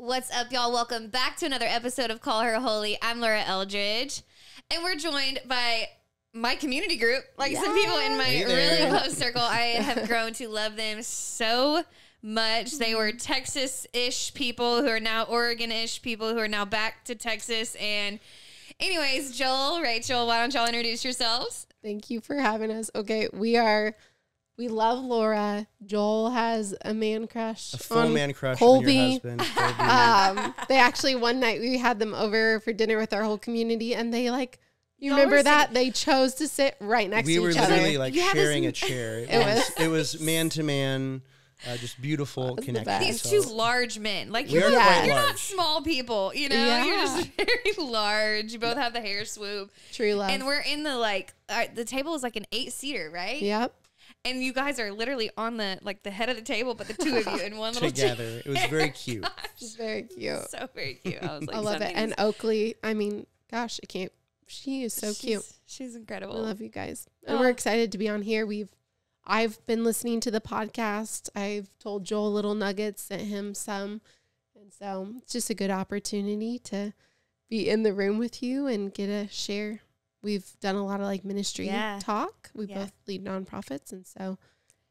What's up, y'all? Welcome back to another episode of Call Her Holy. I'm Laura Eldredge, and we're joined by my community group, like some people in my Hey really close circle. I have grown to love them so much. They were mm-hmm. Texas ish people who are now Oregon ish people who are now back to Texas. And, anyways, Joel, Rachel, why don't y'all introduce yourselves? Thank you for having us. Okay, we are we love Laura. Joel has a man crush. A full on man crush Colby. on your husband. Colby. Um, they actually one night we had them over for dinner with our whole community, and they like you Y'all remember that they chose to sit right next we to were each other. We were literally like You have this- sharing a chair. It, It was, was- it was man to man, uh, just beautiful was the connection. best. These So two large men. Like, you're, are not, you're not small people, you know? You're just very large. You both have the hair swoop. True love. And we're in the like uh, the table is like an eight seater, right? yep. And you guys are literally on the like the head of the table, but the two of you in one little together. chair. It was very cute. It's very cute. So very cute. I was like, I love it. And Oakley, I mean, gosh, I can't. She is so cute. she's- She's I incredible. love you guys. And Oh. we're excited to be on here. We've I've been listening to the podcast. I've told Joel little nuggets, sent him some. And so it's just a good opportunity to be in the room with you and get a share. We've done a lot of like ministry Yeah. talk. We Yeah. both lead nonprofits and so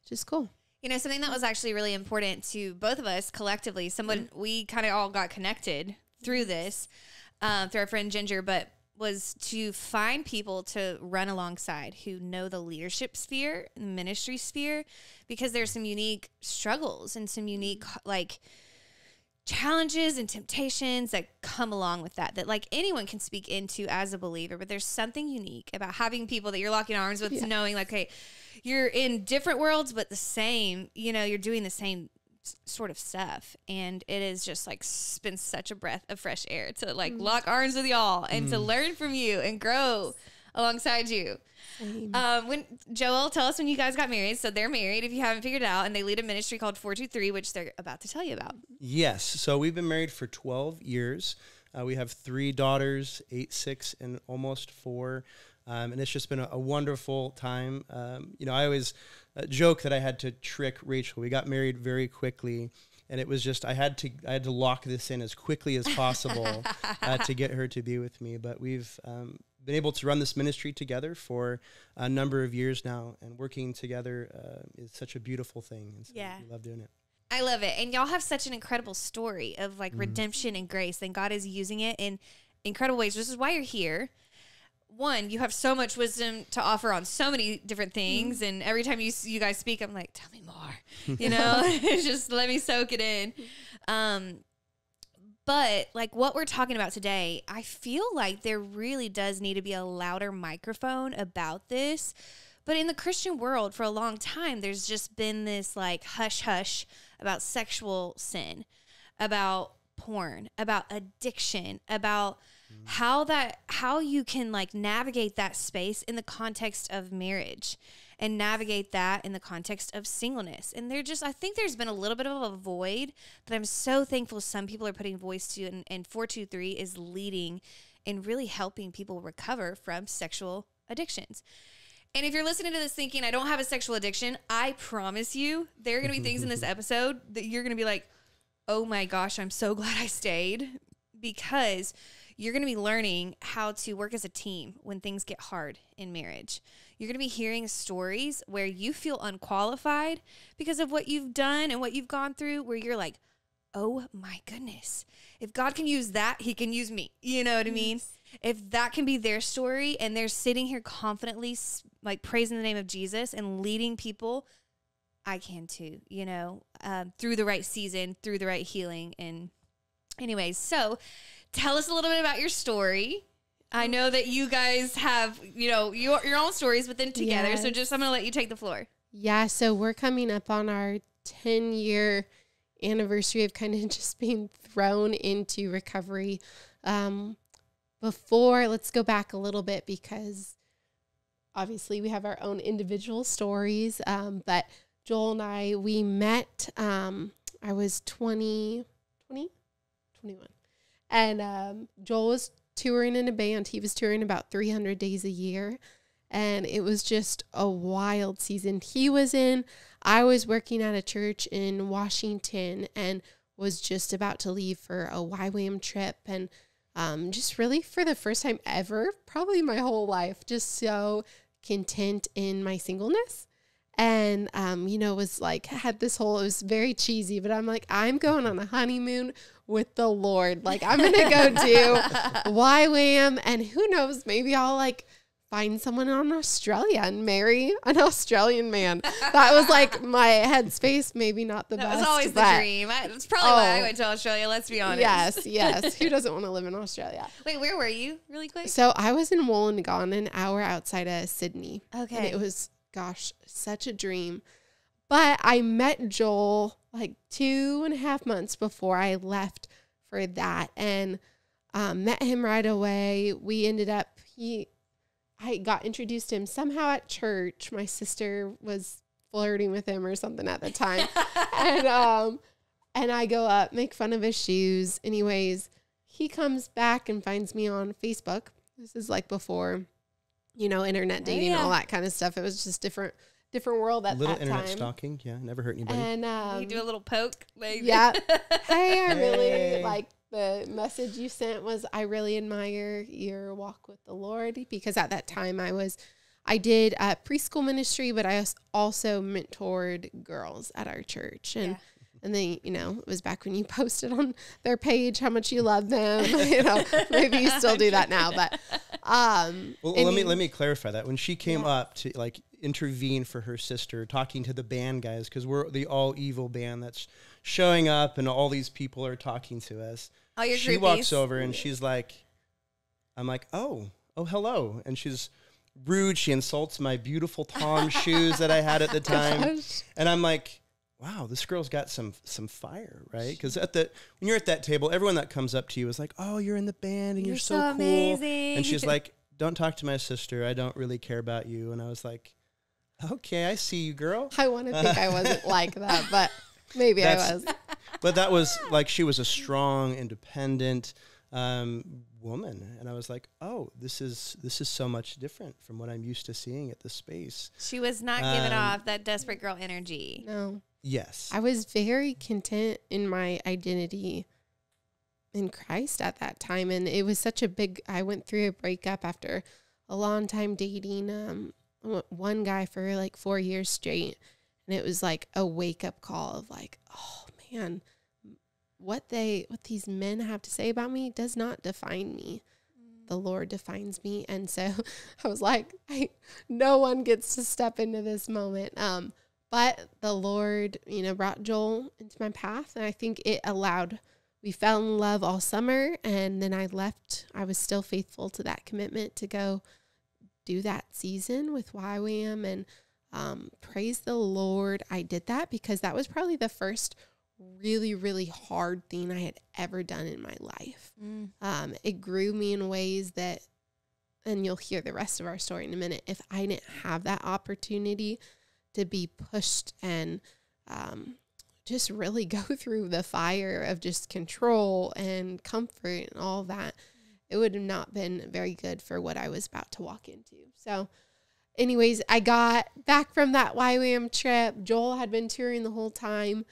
just cool. You know, something that was actually really important to both of us collectively. Someone we kind of all got connected through this, um, through our friend Ginger, but was to find people to run alongside who know the leadership sphere, the ministry sphere, because there's some unique struggles and some unique like challenges and temptations that come along with that that like anyone can speak into as a believer but there's something unique about having people that you're locking arms with Yeah. knowing like hey you're in different worlds but the same you know you're doing the same sort of stuff. And it is just like s- been such a breath of fresh air to like mm. lock arms with y'all and to mm. learn from you and grow alongside you um, when Joel, tell us when you guys got married. So they're married, if you haven't figured it out, and they lead a ministry called Four Two Three, which they're about to tell you about. Yes. So we've been married for 12 years. Uh, we have three daughters, eight, six, and almost four. Um, and it's just been a, a wonderful time. Um, you know, I always uh, joke that I had to trick Rachel. We got married very quickly, and it was just I had to I had to lock this in as quickly as possible uh, to get her to be with me. But we've um, been able to run this ministry together for a number of years now, and working together uh, is such a beautiful thing. And so Yeah. we love doing it. I love it. And y'all have such an incredible story of like redemption and grace, and God is using it in incredible ways. This is why you're here. One, you have so much wisdom to offer on so many different things, and every time you you guys speak, I'm like, tell me more. You know, just let me soak it in. Um, but like what we're talking about today, I feel like there really does need to be a louder microphone about this. But in the Christian world, for a long time, there's just been this like hush hush about sexual sin, about porn, about addiction, about mm. how that how you can like navigate that space in the context of marriage and navigate that in the context of singleness. And there just I think there's been a little bit of a void that I'm so thankful some people are putting voice to and, and 423 is leading and really helping people recover from sexual addictions. And if you're listening to this thinking, I don't have a sexual addiction, I promise you, there are going to be things in this episode that you're going to be like, oh my gosh, I'm so glad I stayed because you're going to be learning how to work as a team when things get hard in marriage. You're going to be hearing stories where you feel unqualified because of what you've done and what you've gone through, where you're like, oh my goodness, if God can use that, he can use me. You know what I mean? If that can be their story and they're sitting here confidently, like praising the name of Jesus and leading people, I can too, you know, um, through the right season, through the right healing. And, anyways, so tell us a little bit about your story. I know that you guys have, you know, your, your own stories, but then together. So just, I'm going to let you take the floor. Yeah, so we're coming up on our 10 year anniversary of kind of just being thrown into recovery. Um, before, let's go back a little bit because obviously we have our own individual stories. Um, but Joel and I, we met, um, I was 20, 20, 21. And um, Joel was touring in a band. He was touring about 300 days a year and it was just a wild season he was in. I was working at a church in Washington, and was just about to leave for a YWAM trip and um, just really for the first time ever, probably my whole life, just so content in my singleness. And, um, you know, was like, had this whole, it was very cheesy, but I'm like, I'm going on a honeymoon with the Lord. Like, I'm going to go do YWAM. And who knows, maybe I'll like find someone in Australia and marry an Australian man. That was like my headspace. Maybe not the That best. was always the dream. I- That's probably why I Oh. went to Australia. Let's be honest. Yes, yes. Who doesn't want to live in Australia? Wait, where were you? Really quick. So I was in Wollongong, an hour outside of Sydney. And Okay. it was, gosh, such a dream. But I met Joel like two and a half months before I left for that and um, met him right away. We ended up, he, I got introduced to him somehow at church. My sister was flirting with him or something at the time. and, um, and I go up, make fun of his shoes. Anyways, he comes back and finds me on Facebook. This is like before, you know, internet dating, all yeah. that kind of stuff. It was just different, different world at little that internet time. stalking. Yeah, never hurt anybody. And um, you do a little poke. Like, yeah. hey, I really Hey. like the message you sent was I really admire your walk with the Lord because at that time I was I did uh, preschool ministry, but I also mentored girls at our church and. Yeah. And then, you know, it was back when you posted on their page how much you love them. you know, maybe you still do that now, but um Well, let me let me clarify that. When she came Yeah. up to like intervene for her sister, talking to the band guys because we're the all evil band that's showing up, and all these people are talking to us. All your she groupies. walks over and she's like, "I'm like, oh, oh, hello," and she's rude. She insults my beautiful Tom shoes that I had at the time, and I'm like. Wow, this girl's got some some fire, right? Because at the when you're at that table, everyone that comes up to you is like, "Oh, you're in the band and you're, You're so, so cool." amazing. And she's like, "Don't talk to my sister. I don't really care about you." And I was like, "Okay, I see you, girl." I want to think I wasn't like that, but maybe I was. But that was like she was a strong, independent um, woman, and I was like, "Oh, this is this is so much different from what I'm used to seeing at the space." she was not giving Um, off that desperate girl energy. No. Yes, I was very content in my identity in Christ at that time. And it was such a big, I went through a breakup after a long time dating um, one guy for like four years straight. And it was like a wake up call of like, oh man, what they, what these men have to say about me does not define me. The Lord defines me. And so I was like, I, no one gets to step into this moment. Um, but the Lord, you know, brought Joel into my path. And I think it allowed, we fell in love all summer. And then I left. I was still faithful to that commitment to go do that season with YWAM. And um, praise the Lord, I did that because that was probably the first really, really hard thing I had ever done in my life. Mm. Um, it grew me in ways that, and you'll hear the rest of our story in a minute. If I didn't have that opportunity to be pushed and um, just really go through the fire of just control and comfort and all that, it would have not been very good for what I was about to walk into. So, anyways, I got back from that YWAM trip. Joel had been touring the whole time.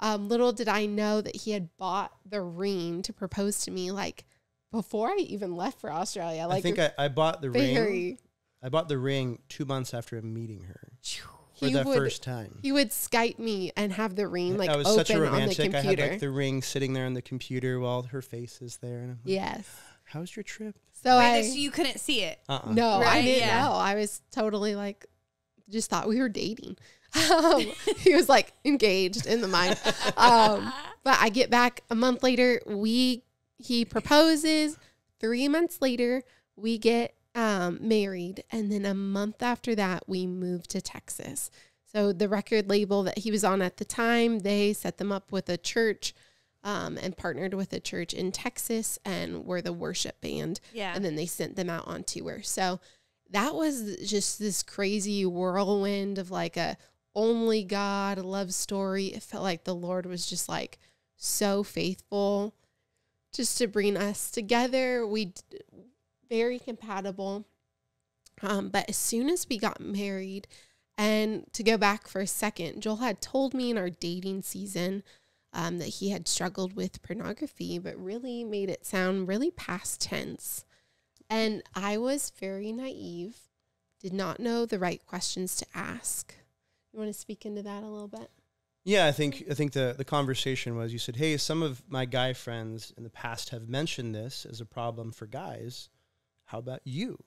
Um, little did I know that he had bought the ring to propose to me like before I even left for Australia. Like I think I, I bought the ring. I bought the ring two months after meeting her for the would first time. he would Skype me and have the ring like I was open such a on the romantic. I had like the ring sitting there on the computer while her face is there. And I'm like, yes. How's your trip? So Wait, I this- you couldn't see it. Uh-uh. no, I didn't yeah. know. I was totally like, just thought we were dating. Um, he was like engaged in the mind. Um, but I get back a month later. We he proposes. Three months later, we get um, married, and then a month after that, we moved to Texas. So the record label that he was on at the time, they set them up with a church. Um, and partnered with a church in Texas and were the worship band Yeah. and then they sent them out on tour. So that was just this crazy whirlwind of like a only God love story. It felt like the Lord was just like so faithful just to bring us together. We very compatible. Um, but as soon as we got married, and to go back for a second, Joel had told me in our dating season um, that he had struggled with pornography, but really made it sound really past tense. And I was very naive, did not know the right questions to ask. You want to speak into that a little bit? Yeah, I think I think the the conversation was you said, "Hey, some of my guy friends in the past have mentioned this as a problem for guys. How about you?"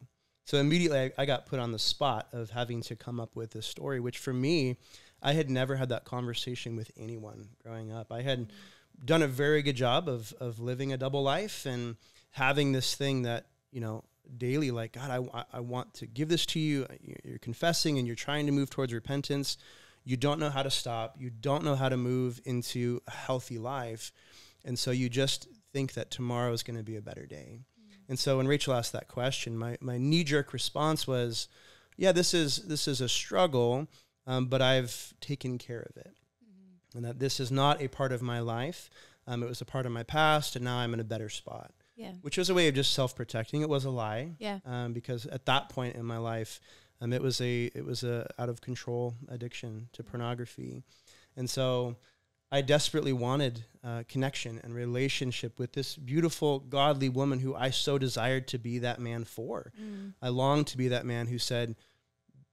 So immediately I, I got put on the spot of having to come up with this story, which for me, I had never had that conversation with anyone growing up. I had done a very good job of of living a double life and having this thing that you know daily like god I, I want to give this to you you're confessing and you're trying to move towards repentance you don't know how to stop, you don't know how to move into a healthy life. And so you just think that tomorrow is going to be a better day. Mm-hmm. And so when Rachel asked that question, my, my knee jerk response was, yeah, this is, this is a struggle, um, but I've taken care of it. Mm-hmm. And that this is not a part of my life. Um, it was a part of my past, and now I'm in a better spot. Yeah. Which was a way of just self protecting. It was a lie. Yeah. Um, because at that point in my life, um, it was a it was a out of control addiction to pornography, and so I desperately wanted uh, connection and relationship with this beautiful, godly woman who I so desired to be that man for. Mm. I longed to be that man who said,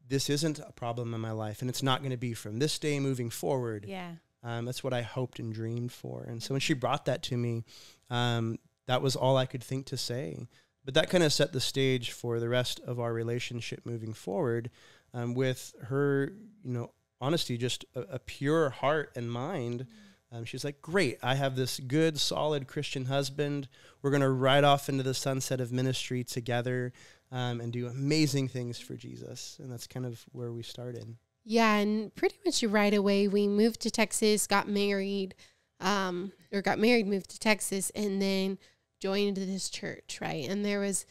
"This isn't a problem in my life, and it's not going to be from this day moving forward." Yeah, um, that's what I hoped and dreamed for. And so when she brought that to me, um, that was all I could think to say but that kind of set the stage for the rest of our relationship moving forward um, with her you know honesty just a, a pure heart and mind um, she's like great i have this good solid christian husband. We're going to ride off into the sunset of ministry together um, and do amazing things for jesus. And that's kind of where we started. Yeah and pretty much right away we moved to texas got married um, or got married moved to texas and then joined this church, right? And there was,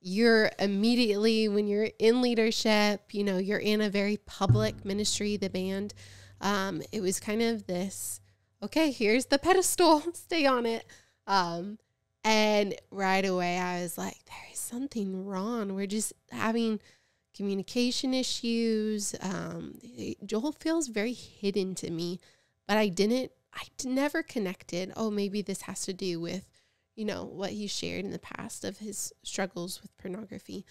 you're immediately, when you're in leadership, you know, you're in a very public ministry, the band. Um, it was kind of this, okay, here's the pedestal, stay on it. Um, and right away, I was like, there is something wrong. We're just having communication issues. Um, Joel feels very hidden to me, but I didn't, I never connected. Oh, maybe this has to do with you know, what he shared in the past of his struggles with pornography.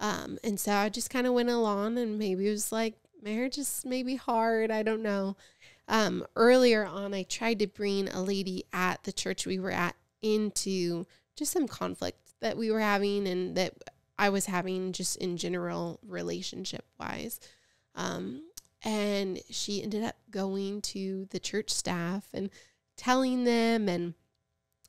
Um, and so I just kind of went along and maybe it was like marriage is maybe hard. I don't know. Um, earlier on, I tried to bring a lady at the church we were at into just some conflict that we were having and that I was having just in general relationship wise. Um, and she ended up going to the church staff and telling them and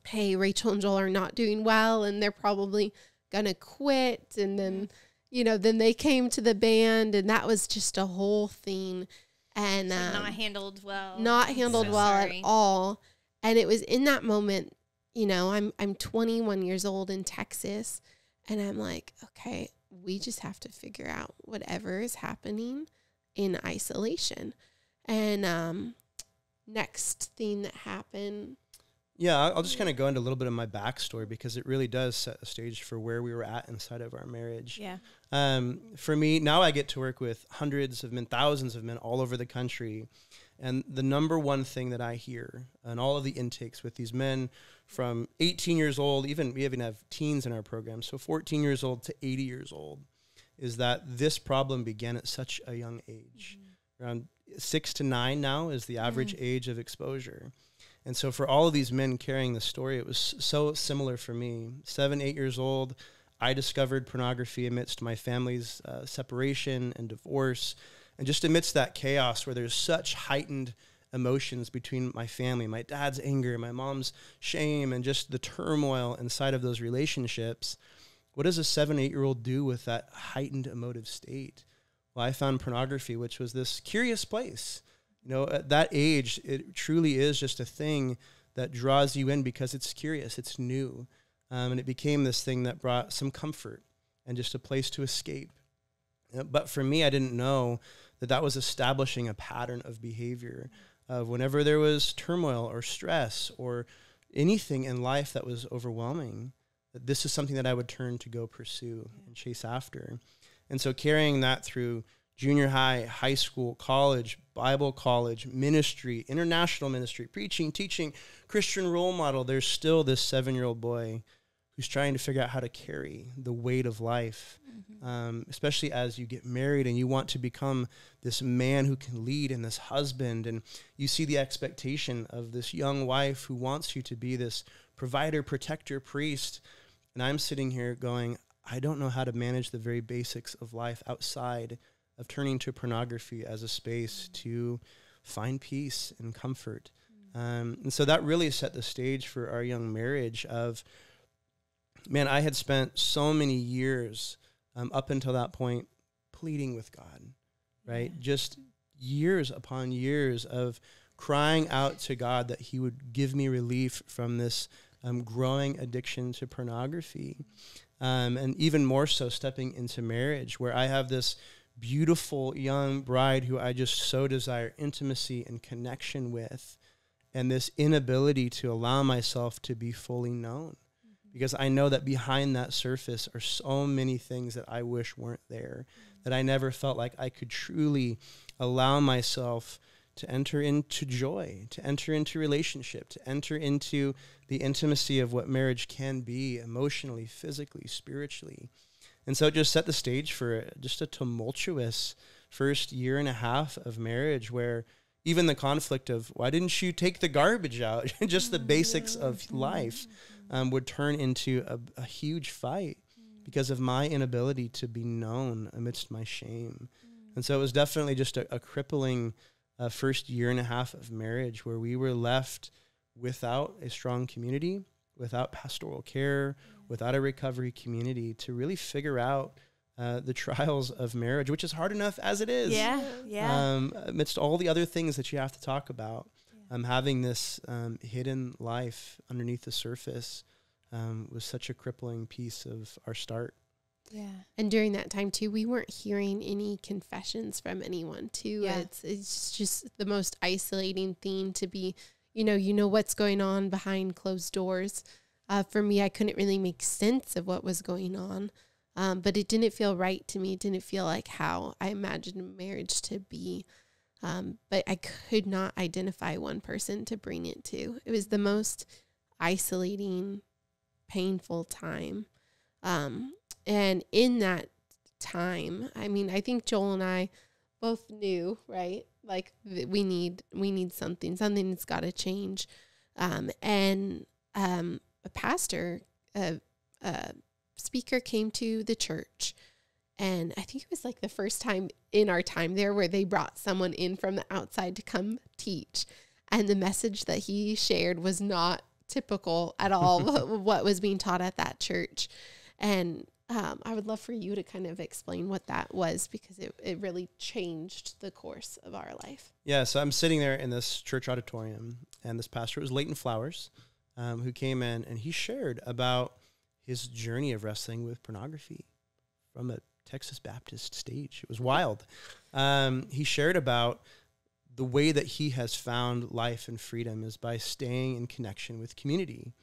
hey, Rachel and Joel are not doing well and they're probably going to quit. And then, you know, then they came to the band and that was just a whole thing. And so um, not handled well. Not handled so well sorry. at all. And it was in that moment, you know, I'm I'm 21 years old in Texas and I'm like, okay, we just have to figure out whatever is happening in isolation. And um next thing that happened yeah, I'll just kind of go into a little bit of my backstory because it really does set the stage for where we were at inside of our marriage. Yeah. Um, for me, now I get to work with hundreds of men, thousands of men all over the country. And the number one thing that I hear on all of the intakes with these men from 18 years old, even we even have teens in our program, so 14 years old to 80 years old, is that this problem began at such a young age. Mm-hmm. Around six to nine now is the average mm-hmm. age of exposure. And so for all of these men carrying the story, it was so similar for me. Seven, eight years old, I discovered pornography amidst my family's uh, separation and divorce. And just amidst that chaos where there's such heightened emotions between my family, my dad's anger, my mom's shame, and just the turmoil inside of those relationships, what does a seven, eight year old do with that heightened emotive state? Well, I found pornography, which was this curious place you know, at that age, it truly is just a thing that draws you in because it's curious, it's new. Um, and it became this thing that brought some comfort and just a place to escape. But for me, I didn't know that that was establishing a pattern of behavior of whenever there was turmoil or stress or anything in life that was overwhelming, that this is something that I would turn to go pursue and chase after. And so carrying that through junior high, high school, college, Bible college, ministry, international ministry, preaching, teaching, Christian role model, there's still this seven year old boy who's trying to figure out how to carry the weight of life, mm-hmm. um, especially as you get married and you want to become this man who can lead and this husband. And you see the expectation of this young wife who wants you to be this provider, protector, priest. And I'm sitting here going, I don't know how to manage the very basics of life outside of turning to pornography as a space mm-hmm. to find peace and comfort. Mm-hmm. Um, and so that really set the stage for our young marriage of, man, I had spent so many years um, up until that point pleading with God, right? Yeah. Just years upon years of crying out to God that He would give me relief from this um, growing addiction to pornography. Um, and even more so, stepping into marriage, where I have this beautiful young bride who I just so desire intimacy and connection with, and this inability to allow myself to be fully known. Mm-hmm. Because I know that behind that surface are so many things that I wish weren't there, mm-hmm. that I never felt like I could truly allow myself to enter into joy, to enter into relationship, to enter into the intimacy of what marriage can be emotionally, physically, spiritually. And so it just set the stage for just a tumultuous first year and a half of marriage where even the conflict of why didn't you take the garbage out just the basics of life um, would turn into a, a huge fight mm. because of my inability to be known amidst my shame. Mm. And so it was definitely just a, a crippling uh, first year and a half of marriage where we were left without a strong community, without pastoral care, without a recovery community to really figure out. Uh, the trials of marriage, which is hard enough as it is. Yeah, yeah. Um, amidst all the other things that you have to talk about um, having this um, hidden life underneath the surface um, was such a crippling piece of our start. Yeah. And during that time too, we weren't hearing any confessions from anyone too. Yeah. It's it's just the most isolating thing to be, you know, you know what's going on behind closed doors. Uh, for me, I couldn't really make sense of what was going on. Um, but it didn't feel right to me. It didn't feel like how I imagined marriage to be. Um, but I could not identify one person to bring it to. It was the most isolating, painful time. Um, and in that time, I mean, I think Joel and I both knew, right? Like we need we need something. Something that's got to change. Um, and um, a pastor, a, a speaker came to the church and I think it was like the first time in our time there where they brought someone in from the outside to come teach. And the message that he shared was not typical at all what was being taught at that church. And um, I would love for you to kind of explain what that was because it, it really changed the course of our life. Yeah, so I'm sitting there in this church auditorium, and this pastor was Leighton Flowers, um, who came in and he shared about his journey of wrestling with pornography from a Texas Baptist stage. It was wild. Um, he shared about the way that he has found life and freedom is by staying in connection with community.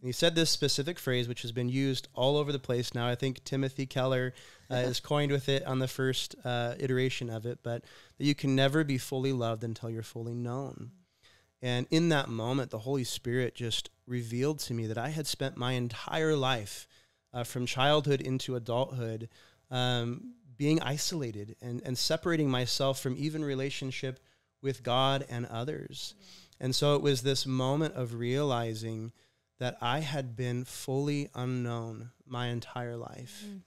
And he said this specific phrase, which has been used all over the place now. I think Timothy Keller uh, is coined with it on the first uh, iteration of it, but that you can never be fully loved until you're fully known. And in that moment, the Holy Spirit just revealed to me that I had spent my entire life, uh, from childhood into adulthood, um, being isolated and, and separating myself from even relationship with God and others. And so it was this moment of realizing that I had been fully unknown my entire life. Mm.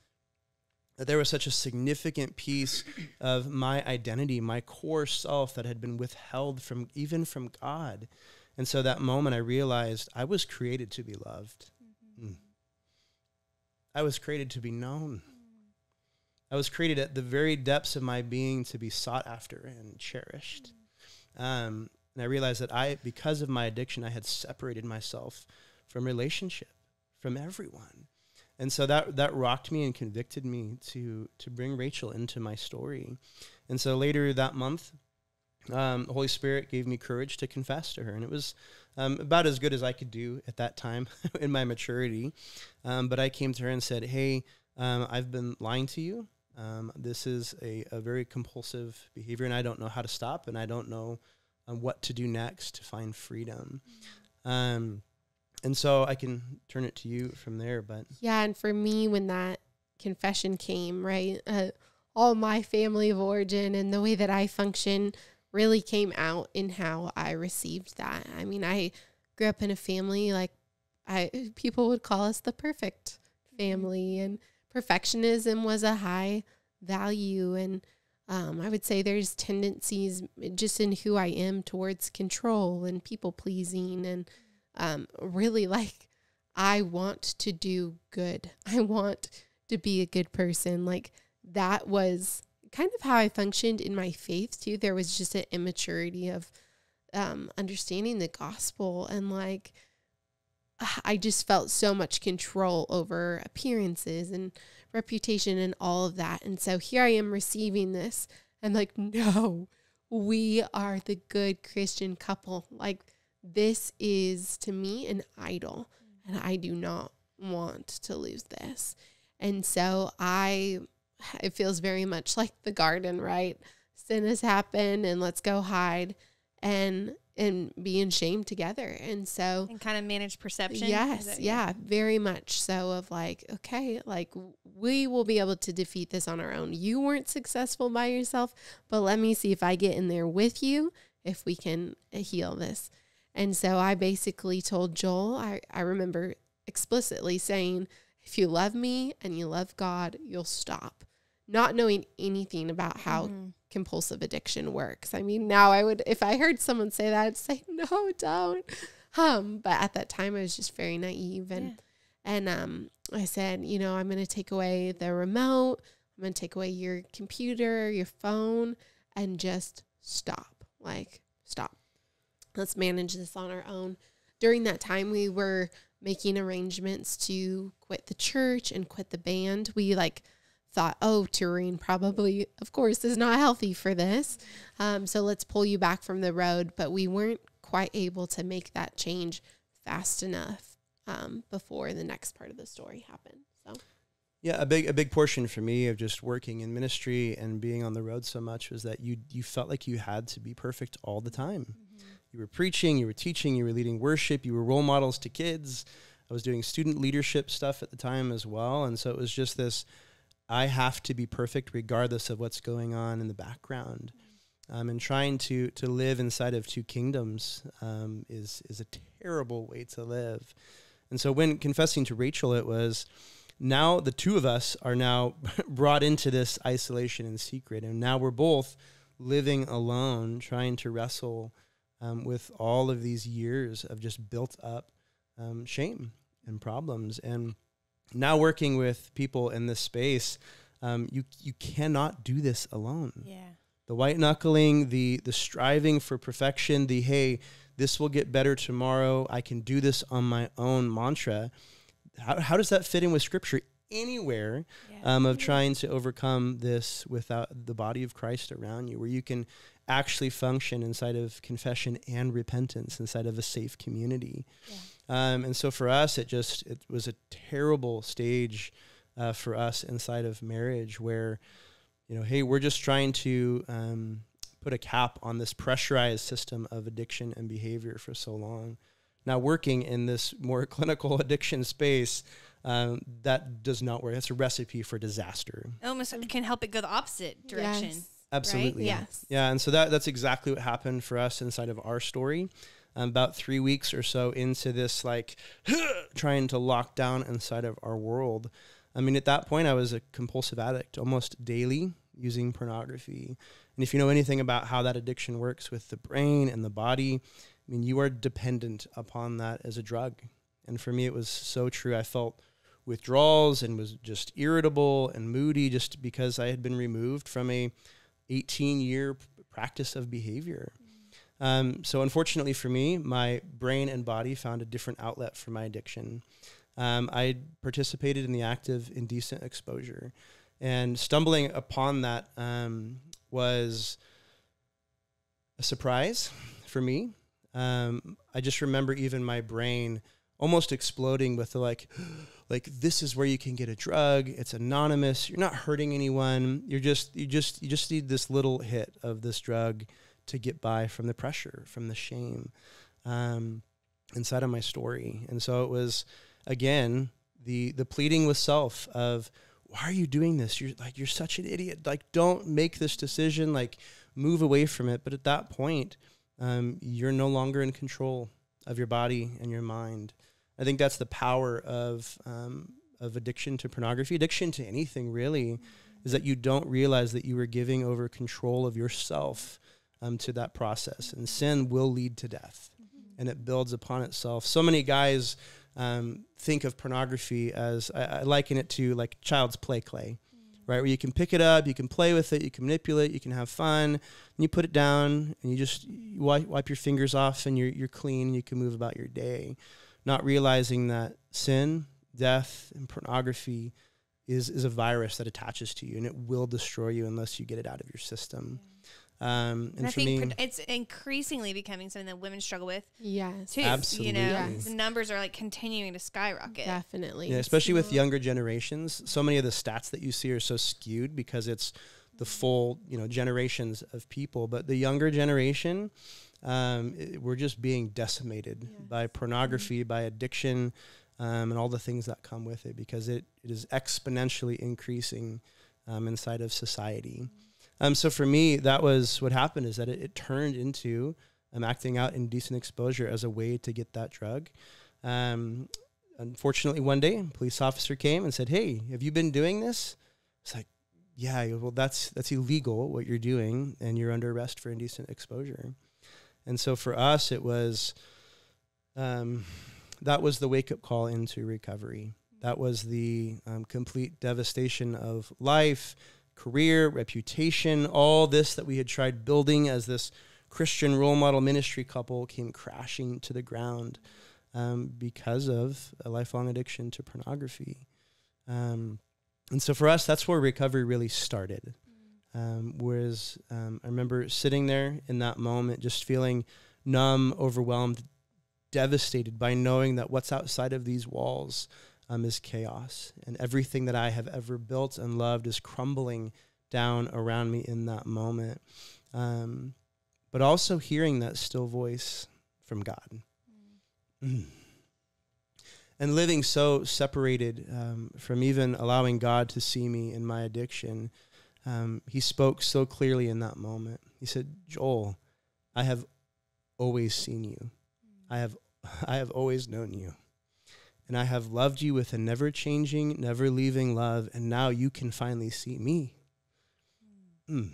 That there was such a significant piece of my identity, my core self that had been withheld from even from God. And so that moment I realized I was created to be loved. Mm-hmm. Mm. I was created to be known. I was created at the very depths of my being to be sought after and cherished. Um, and I realized that I, because of my addiction, I had separated myself from relationship, from everyone. And so that that rocked me and convicted me to to bring Rachel into my story. And so later that month, um, the Holy Spirit gave me courage to confess to her, and it was um, about as good as I could do at that time in my maturity. Um, but I came to her and said, "Hey, um, I've been lying to you. Um, this is a, a very compulsive behavior, and I don't know how to stop, and I don't know um, what to do next to find freedom. And so I can turn it to you from there. But Yeah, and for me, when that confession came, right, uh, all my family of origin and the way that I function really came out in how I received that. I mean, I grew up in a family like I people would call us the perfect family, and perfectionism was a high value. And um, I would say there's tendencies just in who I am towards control and people pleasing, and um, really like I want to do good. I want to be a good person. Like that was kind of how I functioned in my faith too. There was just an immaturity of um, understanding the gospel and like I just felt so much control over appearances and reputation and all of that. And so here I am receiving this and like, no, we are the good Christian couple. Like this is to me an idol and I do not want to lose this. And so I it feels very much like the garden, right? Sin has happened and let's go hide and and be in shame together. And so and kind of manage perception. Yes, yeah, very much so. Of like, okay, like we will be able to defeat this on our own. You weren't successful by yourself, but let me see if I get in there with you, if we can uh, heal this. And so I basically told Joel, I, I remember explicitly saying, if you love me and you love God, you'll stop. Not knowing anything about how Mhm. compulsive addiction works. I mean, now I would, if I heard someone say that, I'd say, no, don't. Um, but at that time, I was just very naive, and Yeah. and um, I said, you know, I'm going to take away the remote. I'm going to take away your computer, your phone, and just stop. Like, stop. Let's manage this on our own. During that time, we were making arrangements to quit the church and quit the band. We like thought, oh, touring probably, of course, is not healthy for this. Um, so let's pull you back from the road. But we weren't quite able to make that change fast enough um, before the next part of the story happened. So Yeah, a big a big portion for me of just working in ministry and being on the road so much was that you you felt like you had to be perfect all the time. You were preaching, you were teaching, you were leading worship, you were role models to kids. I was doing student leadership stuff at the time as well, and so it was just this I have to be perfect regardless of what's going on in the background. Um, and trying to to live inside of two kingdoms um, is is a terrible way to live. And so when confessing to Rachel, it was now the two of us are now brought into this isolation and secret, and now we're both living alone, trying to wrestle um, with all of these years of just built up um, shame and problems, and now working with people in this space. Um, you you cannot do this alone Yeah. the white knuckling, the the striving for perfection, the hey, this will get better tomorrow. I can do this on my own mantra. How, how does that fit in with scripture anywhere Yeah. um, of trying to overcome this without the body of Christ around you, where you can actually function inside of confession and repentance, inside of a safe community? Um, and so for us, it just it was a terrible stage uh, for us inside of marriage where you know, hey, we're just trying to um, put a cap on this pressurized system of addiction and behavior for so long. Now, working in this more clinical addiction space, um, that does not work. That's a recipe for disaster. It almost can help it go the opposite direction. Yes. Absolutely. Yes. Yeah, and so that that's exactly what happened for us inside of our story. Um, about three weeks or so into this, like trying to lock down inside of our world. I mean, at that point, I was a compulsive addict, almost daily using pornography. And if you know anything about how that addiction works with the brain and the body, I mean, you are dependent upon that as a drug. And for me, it was so true. I felt withdrawals and was just irritable and moody just because I had been removed from a 18 year practice of behavior. Um, so, unfortunately for me, my brain and body found a different outlet for my addiction. Um, I participated in the act of indecent exposure, and stumbling upon that um, was a surprise for me. Um, I just remember even my brain almost exploding with the like, like this is where you can get a drug. It's anonymous. You're not hurting anyone. You're just you just you just need this little hit of this drug to get by from the pressure, from the shame um, inside of my story. And so it was again the the pleading with self of why are you doing this? You're like you're such an idiot. Like don't make this decision. Like move away from it. But at that point, um, you're no longer in control of your body and your mind. I think that's the power of um, of addiction to pornography, addiction to anything really, is that you don't realize that you are giving over control of yourself um, to that process, and sin will lead to death, mm-hmm. and it builds upon itself. So many guys um, think of pornography as I, I, liken it to like child's play clay, mm-hmm. right? Where you can pick it up, you can play with it, you can manipulate, you can have fun, and you put it down, and you just you wipe, wipe your fingers off, and you're you're clean, and you can move about your day not realizing that sin, death, and pornography is, is a virus that attaches to you and it will destroy you unless you get it out of your system. Um, and, and I think me, it's increasingly becoming something that women struggle with. Yes, too. Absolutely. You know, Yes. the numbers are like continuing to skyrocket. definitely. yeah, especially with younger generations, so many of the stats that you see are so skewed because it's the full, you know, generations of people. But the younger generation, um, it- we're just being decimated Yes. by pornography, by addiction, um, and all the things that come with it because it, it is exponentially increasing um, inside of society. Um, so for me, that was what happened is that it, it turned into um, acting out indecent exposure as a way to get that drug. Um, unfortunately, one day, a police officer came and said, "Hey, have you been doing this?" It's like, "Yeah, well, that's that's illegal what you're doing, and you're under arrest for indecent exposure." And so for us, it was um, that was the wake up call into recovery. That was the um, complete devastation of life, career, reputation, all this that we had tried building as this Christian role model ministry couple came crashing to the ground um, because of a lifelong addiction to pornography. Um, and so for us, that's where recovery really started. Um, whereas um, I remember sitting there in that moment, just feeling numb, overwhelmed, devastated by knowing that what's outside of these walls um, is chaos, and everything that I have ever built and loved is crumbling down around me in that moment. Um, but also hearing that still voice from God. Mm. And living so separated um, from even allowing God to see me in my addiction, um, he spoke so clearly in that moment. He said, Joel, I have always seen you. I have, I have always known you. And I have loved you with a never changing, never leaving love. And now you can finally see me. Mm.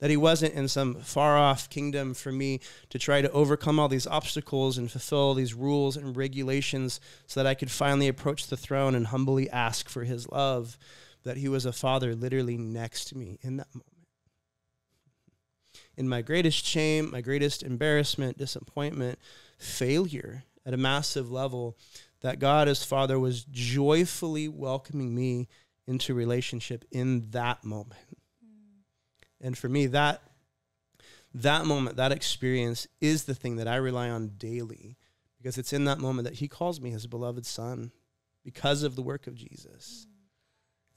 That he wasn't in some far off kingdom for me to try to overcome all these obstacles and fulfill these rules and regulations so that I could finally approach the throne and humbly ask for his love. That he was a father literally next to me in that moment. In my greatest shame, my greatest embarrassment, disappointment, failure at a massive level, that God as Father was joyfully welcoming me into relationship in that moment. And for me, that that moment, that experience is the thing that I rely on daily because it's in that moment that he calls me his beloved son because of the work of Jesus.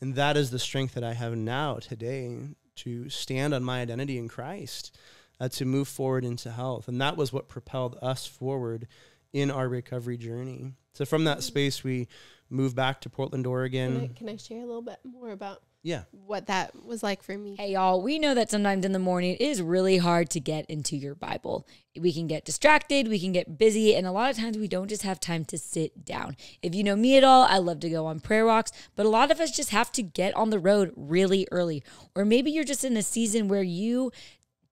And that is the strength that I have now today to stand on my identity in Christ, uh, to move forward into health. And that was what propelled us forward in our recovery journey. So from that mm. space, we moved back to Portland, Oregon. Can I, can I share a little bit more about yeah. what that was like for me? Hey, y'all, we know that sometimes in the morning it is really hard to get into your Bible. We can get distracted, we can get busy, and a lot of times we don't just have time to sit down. If you know me at all, I love to go on prayer walks, but a lot of us just have to get on the road really early. Or maybe you're just in a season where you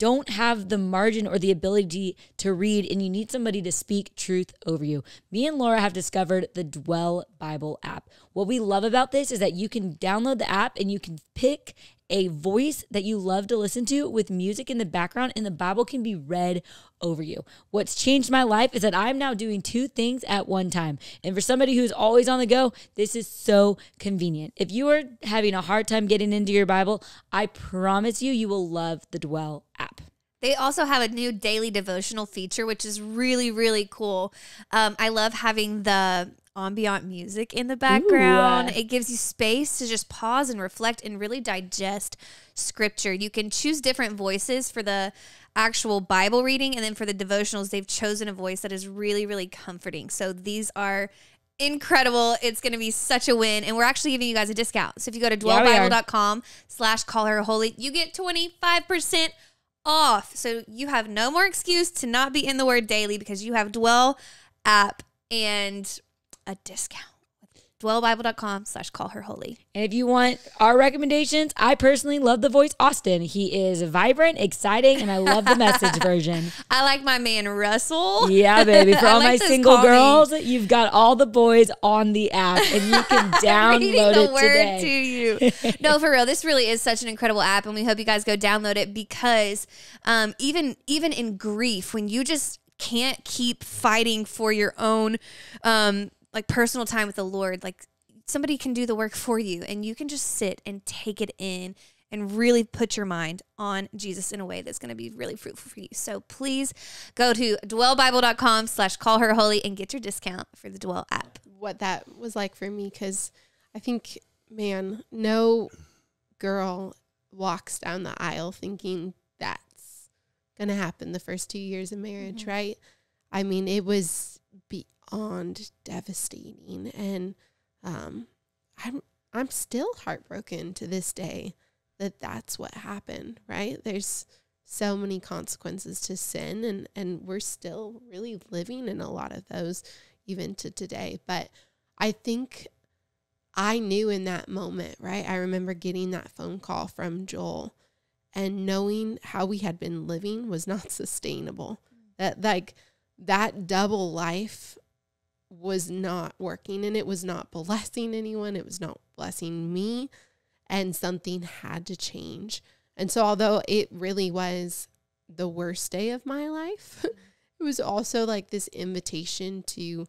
don't have the margin or the ability to read and you need somebody to speak truth over you. Me and Laura have discovered the Dwell Bible app. What we love about this is that you can download the app and you can pick a voice that you love to listen to with music in the background, and the Bible can be read over you. What's changed my life is that I'm now doing two things at one time. And for somebody who's always on the go, this is so convenient. If you are having a hard time getting into your Bible, I promise you, you will love the Dwell app. They also have a new daily devotional feature, which is really, really cool. Um, I love having the ambient music in the uh, background. Ooh. It gives you space to just pause and reflect and really digest scripture. You can choose different voices for the actual Bible reading and then for the devotionals, they've chosen a voice that is really, really comforting. So these are incredible. It's going to be such a win. And we're actually giving you guys a discount. So if you go to Yeah, we are. dwellbible.com slash call her holy, you get 25% off. So you have no more excuse to not be in the word daily because you have Dwell app and a discount. Dwellbible.com slash call her holy. And if you want our recommendations, I personally love the voice Austin. He is vibrant, exciting, and I love the message version. I like my man Russell. Yeah, baby. For all like my single call me. girls, you've got all the boys on the app and you can download the it word today. to you. no, for real, this really is such an incredible app, and we hope you guys go download it because um, even even in grief, when you just can't keep fighting for your own um, like personal time with the Lord, like somebody can do the work for you, and you can just sit and take it in. And really put your mind on Jesus in a way that's going to be really fruitful for you. So please go to dwellbible.com slash call her holy and get your discount for the Dwell app. what that was like for me because I think, man, no girl walks down the aisle thinking that's going to happen the first two years of marriage, mm-hmm. right? I mean, it was beyond devastating. And um, I'm, I'm still heartbroken to this day that that's what happened, right? There's so many consequences to sin, and, and we're still really living in a lot of those even to today. But I think I knew in that moment, right? I remember getting that phone call from Joel and knowing how we had been living was not sustainable. That like that double life was not working and it was not blessing anyone. It was not blessing me and something had to change. And so although it really was the worst day of my life, it was also like this invitation to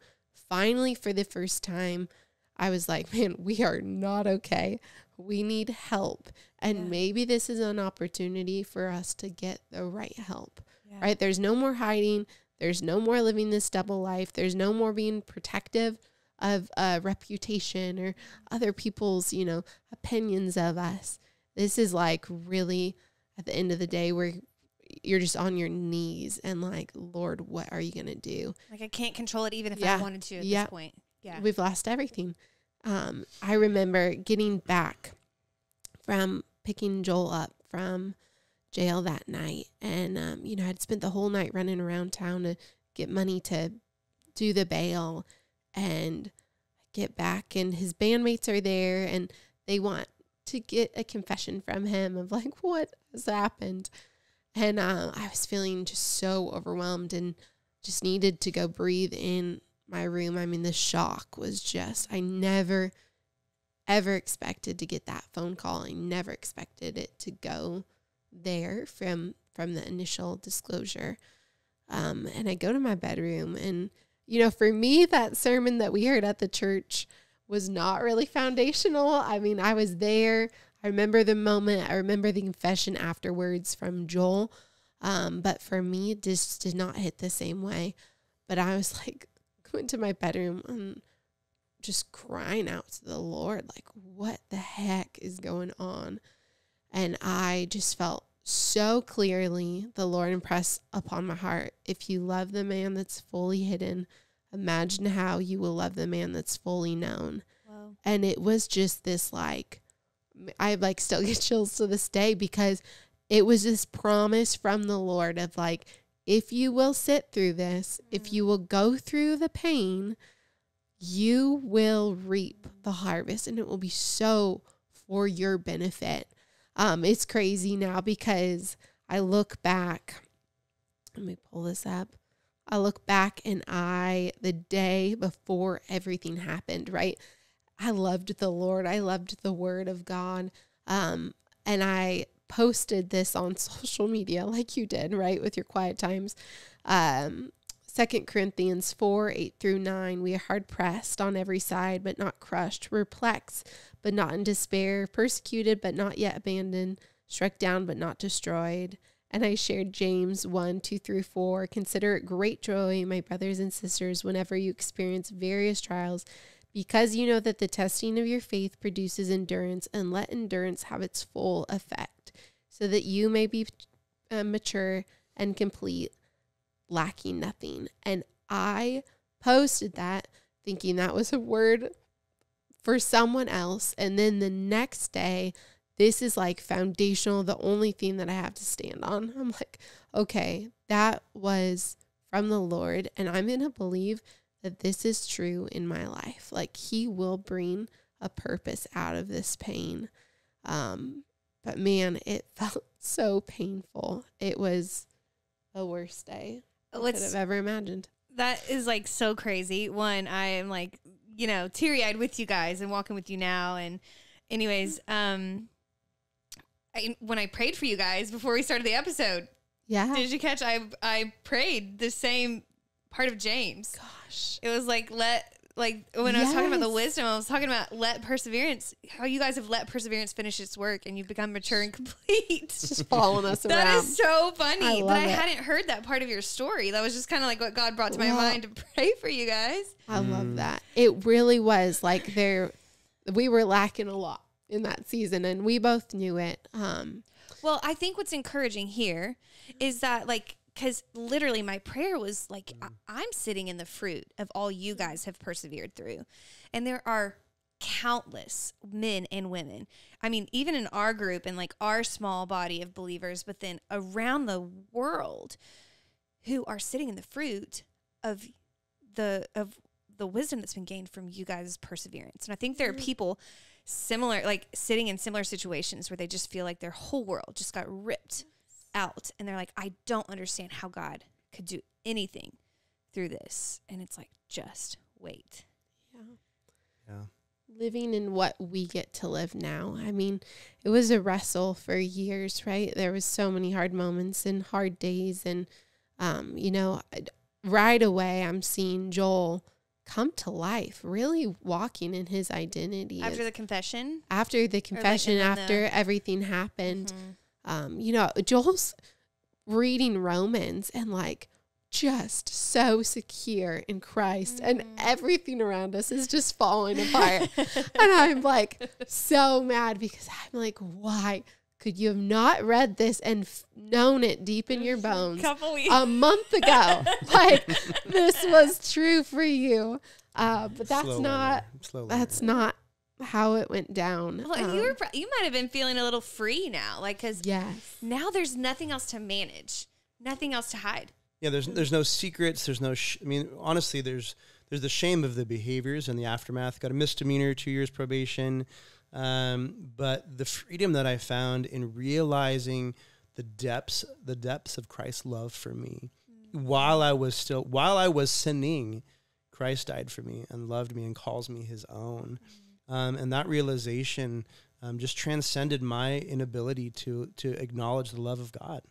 finally for the first time I was like, man, we are not okay. We need help. And Yeah. maybe this is an opportunity for us to get the right help. Right? There's no more hiding. There's no more living this double life. There's no more being protective of a reputation or other people's, you know, opinions of us. This is like really at the end of the day where you're just on your knees and like, Lord, what are you going to do? Like I can't control it even if Yeah. I wanted to at Yeah. this point. Yeah. We've lost everything. Um, I remember getting back from picking Joel up from jail that night. And, um, you know, I'd spent the whole night running around town to get money to do the bail and get back. And his bandmates are there and they want to get a confession from him of like, what has happened? And uh, I was feeling just so overwhelmed and just needed to go breathe in my room. I mean, the shock was just, I never, ever expected to get that phone call. I never expected it to go there from from the initial disclosure. Um, and I go to my bedroom, and you know, for me, that sermon that we heard at the church was not really foundational. I mean, I was there. I remember the moment. I remember the confession afterwards from Joel. Um, but for me, it just did not hit the same way. But I was like, going to my bedroom and just crying out to the Lord, like, what the heck is going on? And I just felt so clearly the Lord impress upon my heart if you love the man that's fully hidden, imagine how you will love the man that's fully known. Whoa. And it was just this like, I like still get chills to this day because it was this promise from the Lord of like, if you will sit through this, if mm-hmm. you will go through the pain, you will reap the harvest and it will be so for your benefit. Um, it's crazy now because I look back. Let me pull this up. I look back and I, the day before everything happened, right? I loved the Lord. I loved the word of God. Um, and I posted this on social media like you did, right? With your quiet times. Um, Second Corinthians 4, 8 through 9. We are hard pressed on every side, but not crushed, perplexed, but not in despair, persecuted, but not yet abandoned, struck down, but not destroyed. And I shared James 1, 2 through 4. Consider it great joy, my brothers and sisters, whenever you experience various trials, because you know that the testing of your faith produces endurance, and let endurance have its full effect, so that you may be uh, mature and complete, lacking nothing. And I posted that thinking that was a word for someone else. And then the next day, this is like foundational, the only thing that I have to stand on. I'm like, okay, that was from the Lord. And I'm going to believe that this is true in my life. Like, He will bring a purpose out of this pain. Um, but man, it felt so painful. It was the worst day I could have ever imagined. that is like so crazy. One, I am like, you know, teary eyed with you guys and walking with you now. And, anyways, um, I, when I prayed for you guys before we started the episode, Yeah. did you catch? I I prayed the same part of James. Gosh. It was like let like when I was talking about the wisdom, I was talking about let perseverance. How you guys have let perseverance finish its work, and you've become mature and complete. Just following us That around. is so funny. I but love I it. hadn't heard that part of your story. That was just kind of like what God brought to my Well- mind to pray for you guys. I love that. It really was like there we were lacking a lot in that season and we both knew it. Um Well, I think what's encouraging here is that like because literally my prayer was like mm. I- I'm sitting in the fruit of all you guys have persevered through, and there are countless men and women. I mean, even in our group and like our small body of believers, but then around the world, who are sitting in the fruit of the of the wisdom that's been gained from you guys' perseverance. And I think there are mm. people similar like sitting in similar situations where they just feel like their whole world just got ripped out and they're like I don't understand how God could do anything through this. And it's like just wait. Yeah. Yeah. living in what we get to live now. I mean, it was a wrestle for years, right? There was so many hard moments and hard days and um, you know, right away I'm seeing Joel come to life, really walking in his identity. After the confession, after the confession, then the- after everything happened, Mhm. Um, you know, Joel's reading Romans and like just so secure in Christ, and Mhm. everything around us is just falling apart. and I'm like so mad because I'm like, why could you have not read this and f- known it deep in your bones a month ago? like this was true for you. Uh, but that's Slow not that's not how it went down. well, and Um, you were pro- you might have been feeling a little free now, like because yes. now there's nothing else to manage, nothing else to hide. Yeah, there's there's no secrets. There's no. Sh- I mean, honestly, there's there's the shame of the behaviors and the aftermath. Got a misdemeanor, two years probation, um, but the freedom that I found in realizing the depths the depths of Christ's love for me, while I was still while I was sinning, Christ died for me and loved me and calls me His own, um, and that realization um, just transcended my inability to to acknowledge the love of God.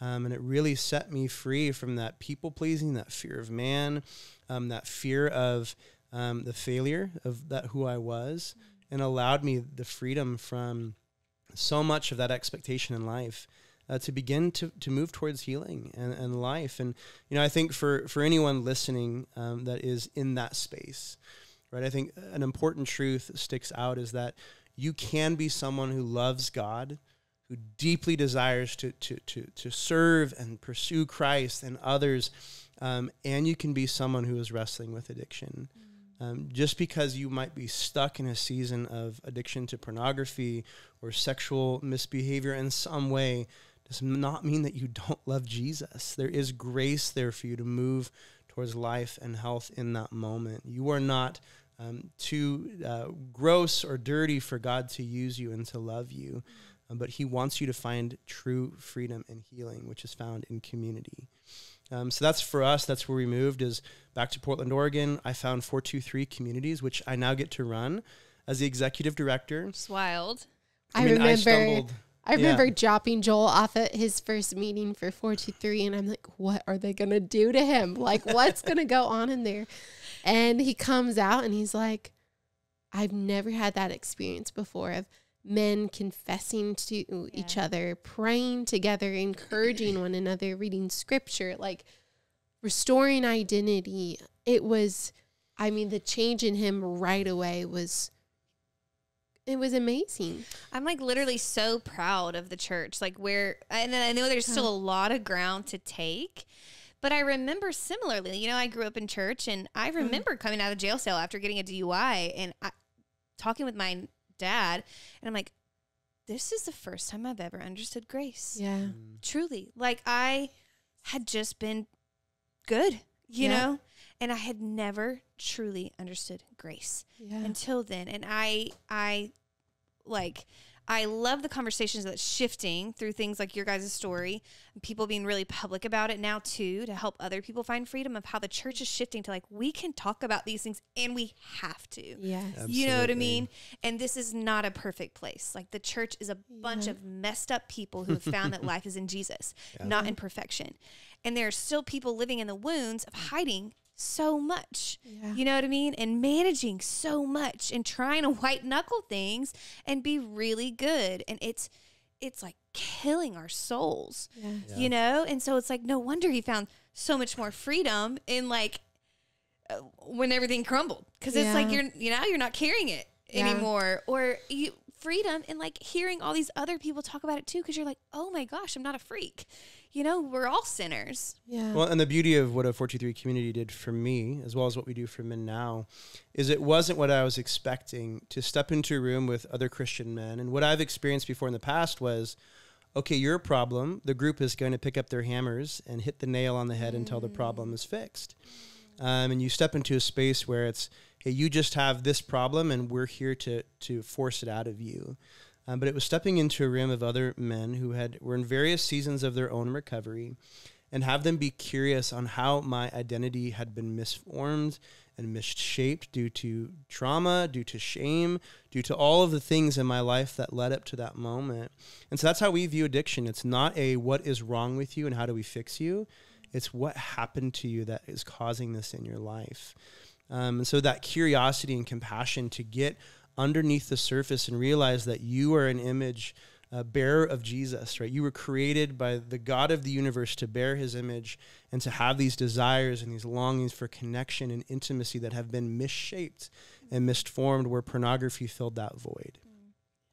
Um, and it really set me free from that people pleasing, that fear of man, um, that fear of um, the failure of that who I was, and allowed me the freedom from so much of that expectation in life uh, to begin to, to move towards healing and, and life. And you know, I think for for anyone listening um, that is in that space, right? I think an important truth sticks out is that you can be someone who loves God who deeply desires to, to, to, to serve and pursue Christ and others. Um, and you can be someone who is wrestling with addiction. Um, just because you might be stuck in a season of addiction to pornography or sexual misbehavior in some way does not mean that you don't love Jesus. There is grace there for you to move towards life and health in that moment. You are not um, too uh, gross or dirty for God to use you and to love you um, but he wants you to find true freedom and healing, which is found in community. Um, so that's for us. That's where we moved. Is back to Portland, Oregon. I found four two three communities, which I now get to run as the executive director. It's wild. I, mean, remember. I, stumbled- yeah. remember dropping Joel off at his first meeting for 423, and I'm like, what are they going to do to him? Like, what's going to go on in there? And he comes out and he's like, I've never had that experience before of men confessing to each other, praying together, encouraging one another, reading scripture, like restoring identity. It was, I mean, the change in him right away was, it was amazing. I'm like literally so proud of the church. Like where, and I know there's still a uh-huh. lot of ground to take. But I remember similarly, you know, I grew up in church and I uh-huh. remember coming out of jail cell after getting a DUI and I, talking with my dad. And I'm like, this is the first time I've ever understood grace. Yeah. Mm. Truly. Like I had just been good, you Yeah. know? And I had never truly understood grace Yeah. until then and i i like i love the conversations that's shifting through things like your guys' story and people being really public about it now too to help other people find freedom of how the church is shifting to like we can talk about these things and we have to yes. you know what I mean? And this is not a perfect place. Like the church is a bunch of messed up people who have found that life is in Jesus, not in perfection. And there are still people living in the wounds of hiding so much. Yeah. You know what I mean? And managing so much and trying to white knuckle things and be really good. And it's it's like killing our souls. Yeah. Yeah. You know? And so it's like no wonder he found so much more freedom in like uh, when everything crumbled because it's like you're you know you're not carrying it anymore or you freedom and like hearing all these other people talk about it too because you're like oh my gosh i'm not a freak you know we're all sinners Yeah. Well, and the beauty of what a 423 community did for me, as well as what we do for men now, is it wasn't what I was expecting to step into a room with other Christian men. And what I've experienced before in the past was, okay, you're a problem. The group is going to pick up their hammers and hit the nail on the head until the problem is fixed. Um, and you step into a space where it's, hey, you just have this problem, and we're here to to force it out of you. Um, but it was stepping into a room of other men who had were in various seasons of their own recovery, and have them be curious on how my identity had been misformed and misshaped due to trauma, due to shame, due to all of the things in my life that led up to that moment. And so that's how we view addiction. It's not a what is wrong with you and how do we fix you. It's what happened to you that is causing this in your life. Um, and so that curiosity and compassion to get underneath the surface and realize that you are an image uh, bearer of Jesus, right? You were created by the God of the universe to bear his image and to have these desires and these longings for connection and intimacy that have been misshaped and misformed where pornography filled that void.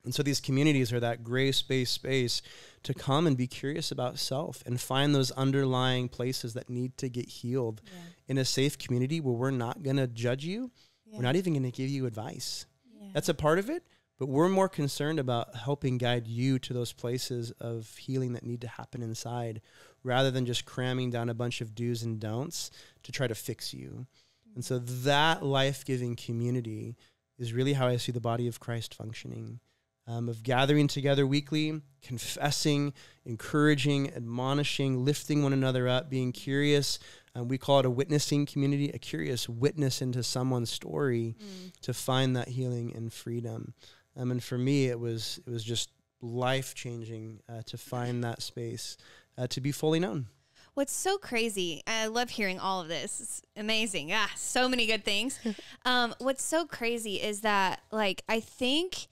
And so these communities are that grace based space to come and be curious about self and find those underlying places that need to get healed in a safe community where we're not going to judge you. We're not even going to give you advice. That's a part of it, but we're more concerned about helping guide you to those places of healing that need to happen inside rather than just cramming down a bunch of do's and don'ts to try to fix you. And so that life giving community is really how I see the body of Christ functioning. Um, of gathering together weekly, confessing, encouraging, admonishing, lifting one another up, being curious. Um, we call it a witnessing community, a curious witness into someone's story to find that healing and freedom. Um, and for me, it was it was just life changing uh, to find that space uh, to be fully known. What's so crazy, I love hearing all of this. It's amazing. Ah, so many good things. um, what's so crazy is that, like, I think,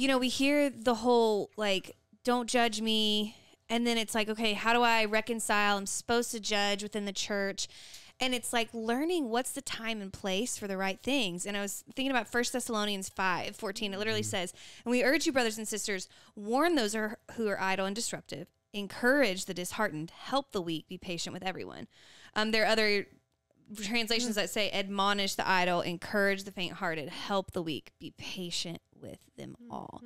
you know, we hear the whole, like, don't judge me. And then it's like, okay, how do I reconcile? I'm supposed to judge within the church. And it's like learning what's the time and place for the right things. And I was thinking about 1 Thessalonians 5 14. It literally says, And we urge you, brothers and sisters, warn those are, who are idle and disruptive, encourage the disheartened, help the weak, be patient with everyone. Um, there are other translations that say, admonish the idle, encourage the faint hearted, help the weak, be patient with them all.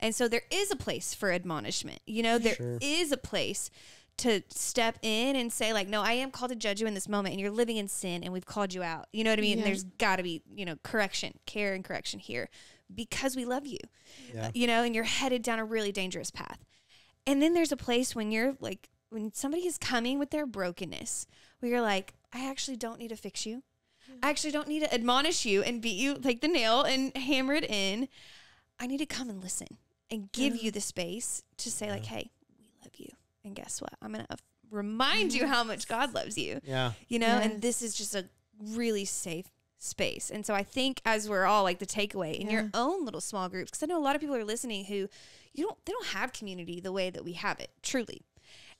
And so there is a place for admonishment. You know, there is Sure. a place to step in and say like no i am called to judge you in this moment and you're living in sin and we've called you out you know what i mean Yeah. there's got to be you know correction care and correction here because we love you Yeah. Uh, you know and you're headed down a really dangerous path and then there's a place when you're like when somebody is coming with their brokenness where you're like i actually don't need to fix you i actually don't need to admonish you and beat you like the nail and hammer it in i need to come and listen and give you the space to say like hey we love you and guess what i'm gonna remind you mm-hmm. how much god loves you Yeah. you know Yes. and this is just a really safe space. And so I think as we're all like the takeaway in Yeah. your own little small groups, because I know a lot of people are listening who you don't they don't have community the way that we have it, truly.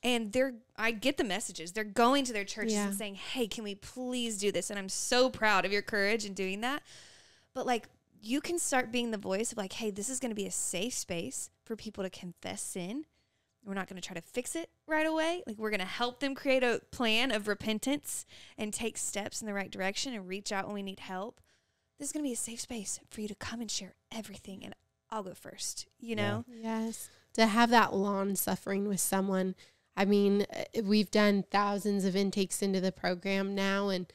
And they're I get the messages. They're going to their churches Yeah. and saying, Hey, can we please do this? And I'm so proud of your courage in doing that. But like you can start being the voice of like, hey, this is gonna be a safe space for people to confess sin. We're not going to try to fix it right away. Like, we're going to help them create a plan of repentance and take steps in the right direction and reach out when we need help. This is going to be a safe space for you to come and share everything. And I'll go first, you know? Yes. To have that long suffering with someone. I mean, uh, we've done thousands of intakes into the program now and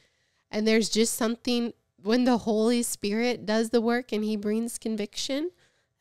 and there's just something when the Holy Spirit does the work and he brings conviction,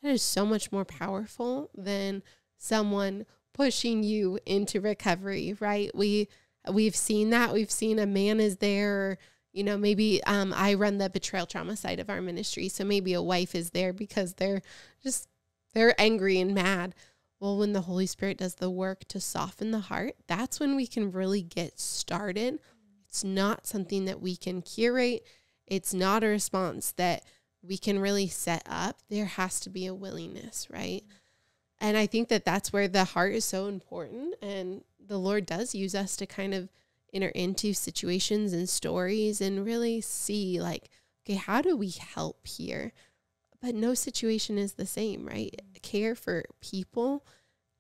that is so much more powerful than someone pushing you into recovery, right? We we've seen that. We've seen a man is there you know, maybe um, I run the betrayal trauma side of our ministry. So maybe a wife is there because they're just they're angry and mad. Well, when the Holy Spirit does the work to soften the heart, that's when we can really get started. It's not something that we can curate. It's not a response that we can really set up. There has to be a willingness, right? And I think that that's where the heart is so important. And the Lord does use us to kind of enter into situations and stories and really see, like, okay, how do we help here? But no situation is the same, right? Care for people,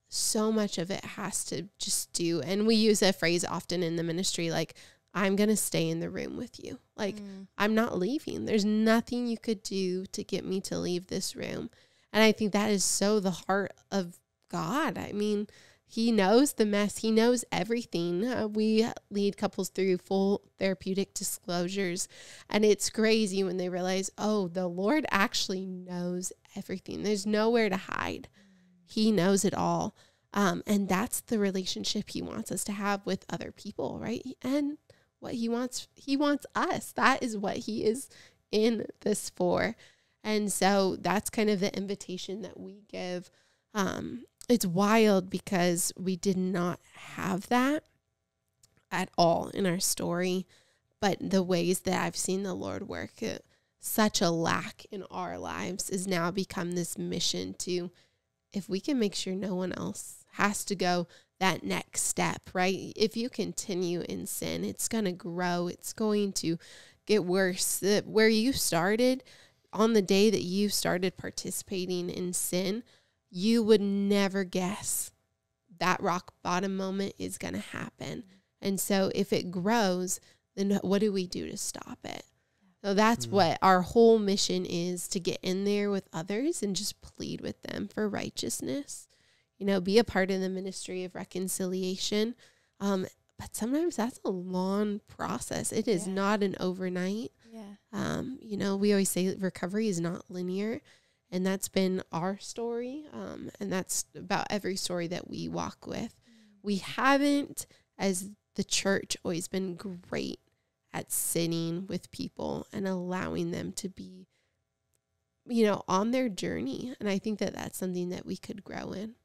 so much of it has to just do. And we use a phrase often in the ministry like, I'm going to stay in the room with you. Like, Mm. I'm not leaving. There's nothing you could do to get me to leave this room. And I think that is so the heart of God. I mean, He knows the mess, He knows everything. Uh, we lead couples through full therapeutic disclosures. And it's crazy when they realize, oh, the Lord actually knows everything. There's nowhere to hide. He knows it all. Um, and that's the relationship he wants us to have with other people, right? And what he wants, he wants us. That is what he is in this for. And so that's kind of the invitation that we give. Um, it's wild because we did not have that at all in our story, but the ways that I've seen the Lord work, uh, such a lack in our lives is now become this mission to, if we can make sure no one else has to go that next step, right? If you continue in sin, it's going to grow, it's going to get worse. Uh, Where you started, on the day that you started participating in sin, you would never guess that rock bottom moment is going to happen. And so if it grows, then what do we do to stop it? So that's Mm. what our whole mission is to get in there with others and just plead with them for righteousness. You know, be a part of the ministry of reconciliation. Um, but sometimes that's a long process. It is Yeah. not an overnight. Yeah. Um, you know, we always say recovery is not linear, and that's been our story. Um, and that's about every story that we walk with. We haven't, as the church, always been great at sitting with people and allowing them to be, you know, on their journey. And I think that that's something that we could grow in.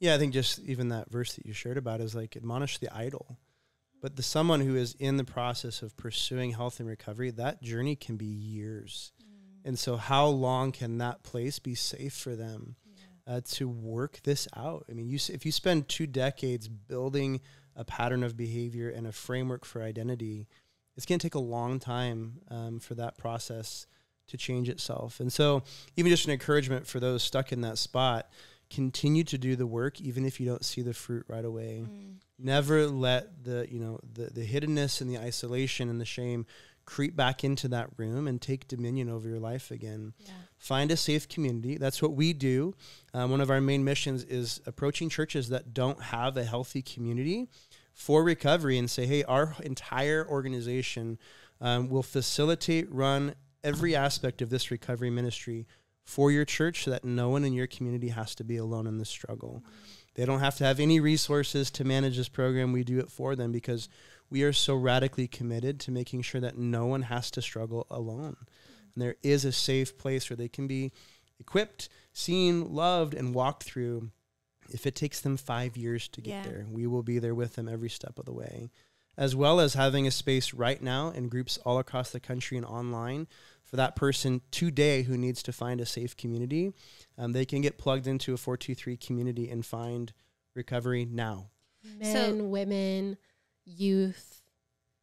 Yeah, I think just even that verse that you shared about is like admonish the idle. But the someone who is in the process of pursuing health and recovery, that journey can be years. And so, how long can that place be safe for them uh, to work this out? I mean, you if you spend two decades building a pattern of behavior and a framework for identity, it's going to take a long time um, for that process to change itself. And so, even just an encouragement for those stuck in that spot, continue to do the work, even if you don't see the fruit right away Mm. never let the you know the the hiddenness and the isolation and the shame creep back into that room and take dominion over your life again. Yeah. find a safe community. That's what we do. Um, one of our main missions is approaching churches that don't have a healthy community for recovery and say hey our entire organization um, will facilitate run every aspect of this recovery ministry for your church so that no one in your community has to be alone in this struggle. They don't have to have any resources to manage this program. We do it for them because we are so radically committed to making sure that no one has to struggle alone. And there is a safe place where they can be equipped, seen, loved, and walked through. If it takes them five years to get Yeah. there, we will be there with them every step of the way. as well as having a space right now in groups all across the country and online for that person today who needs to find a safe community. Um, they can get plugged into a 423 community and find recovery now. Men, women, youth,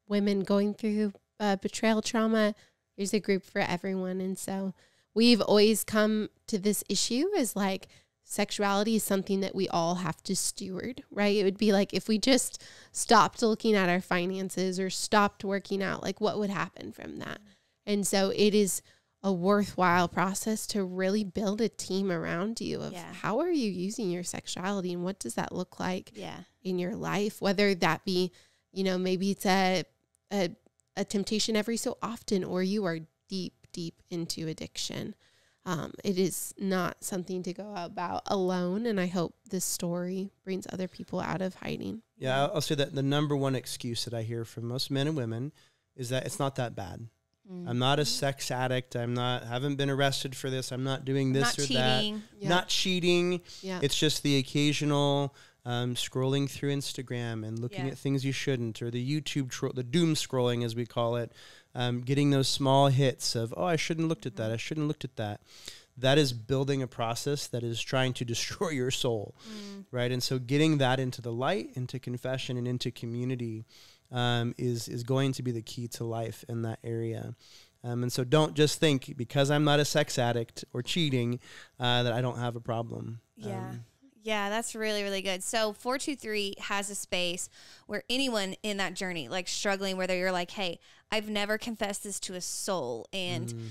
women going through uh, betrayal trauma. There's a group for everyone. And so we've always come to this issue as like sexuality is something that we all have to steward, right? It would be like if we just stopped looking at our finances or stopped working out, like what would happen from that? And so it is a worthwhile process to really build a team around you of Yeah. how are you using your sexuality and what does that look like Yeah. in your life, whether that be, you know, maybe it's a, a, a temptation every so often, or you are deep, deep into addiction. Um, it is not something to go about alone. And I hope this story brings other people out of hiding. Yeah, I'll- I'll say that the number one excuse that I hear from most men and women is that it's not that bad. Mm. I'm not a sex addict. I'm not haven't been arrested for this. I'm not doing this Not or that. cheating. Yeah. Not cheating. yeah. It's just the occasional um, scrolling through Instagram and looking Yeah. at things you shouldn't, or the YouTube, tro- the doom scrolling as we call it, um, getting those small hits of, oh, I shouldn't looked at that. I shouldn't looked at that. That is building a process that is trying to destroy your soul, Mm. right? And so getting that into the light, into confession, and into community um, is is going to be the key to life in that area. Um, and so don't just think because I'm not a sex addict or cheating uh, that I don't have a problem. Yeah. Um, Yeah, that's really, really good. So 423 has a space where anyone in that journey, like struggling, whether you're like, hey, I've never confessed this to a soul. And mm,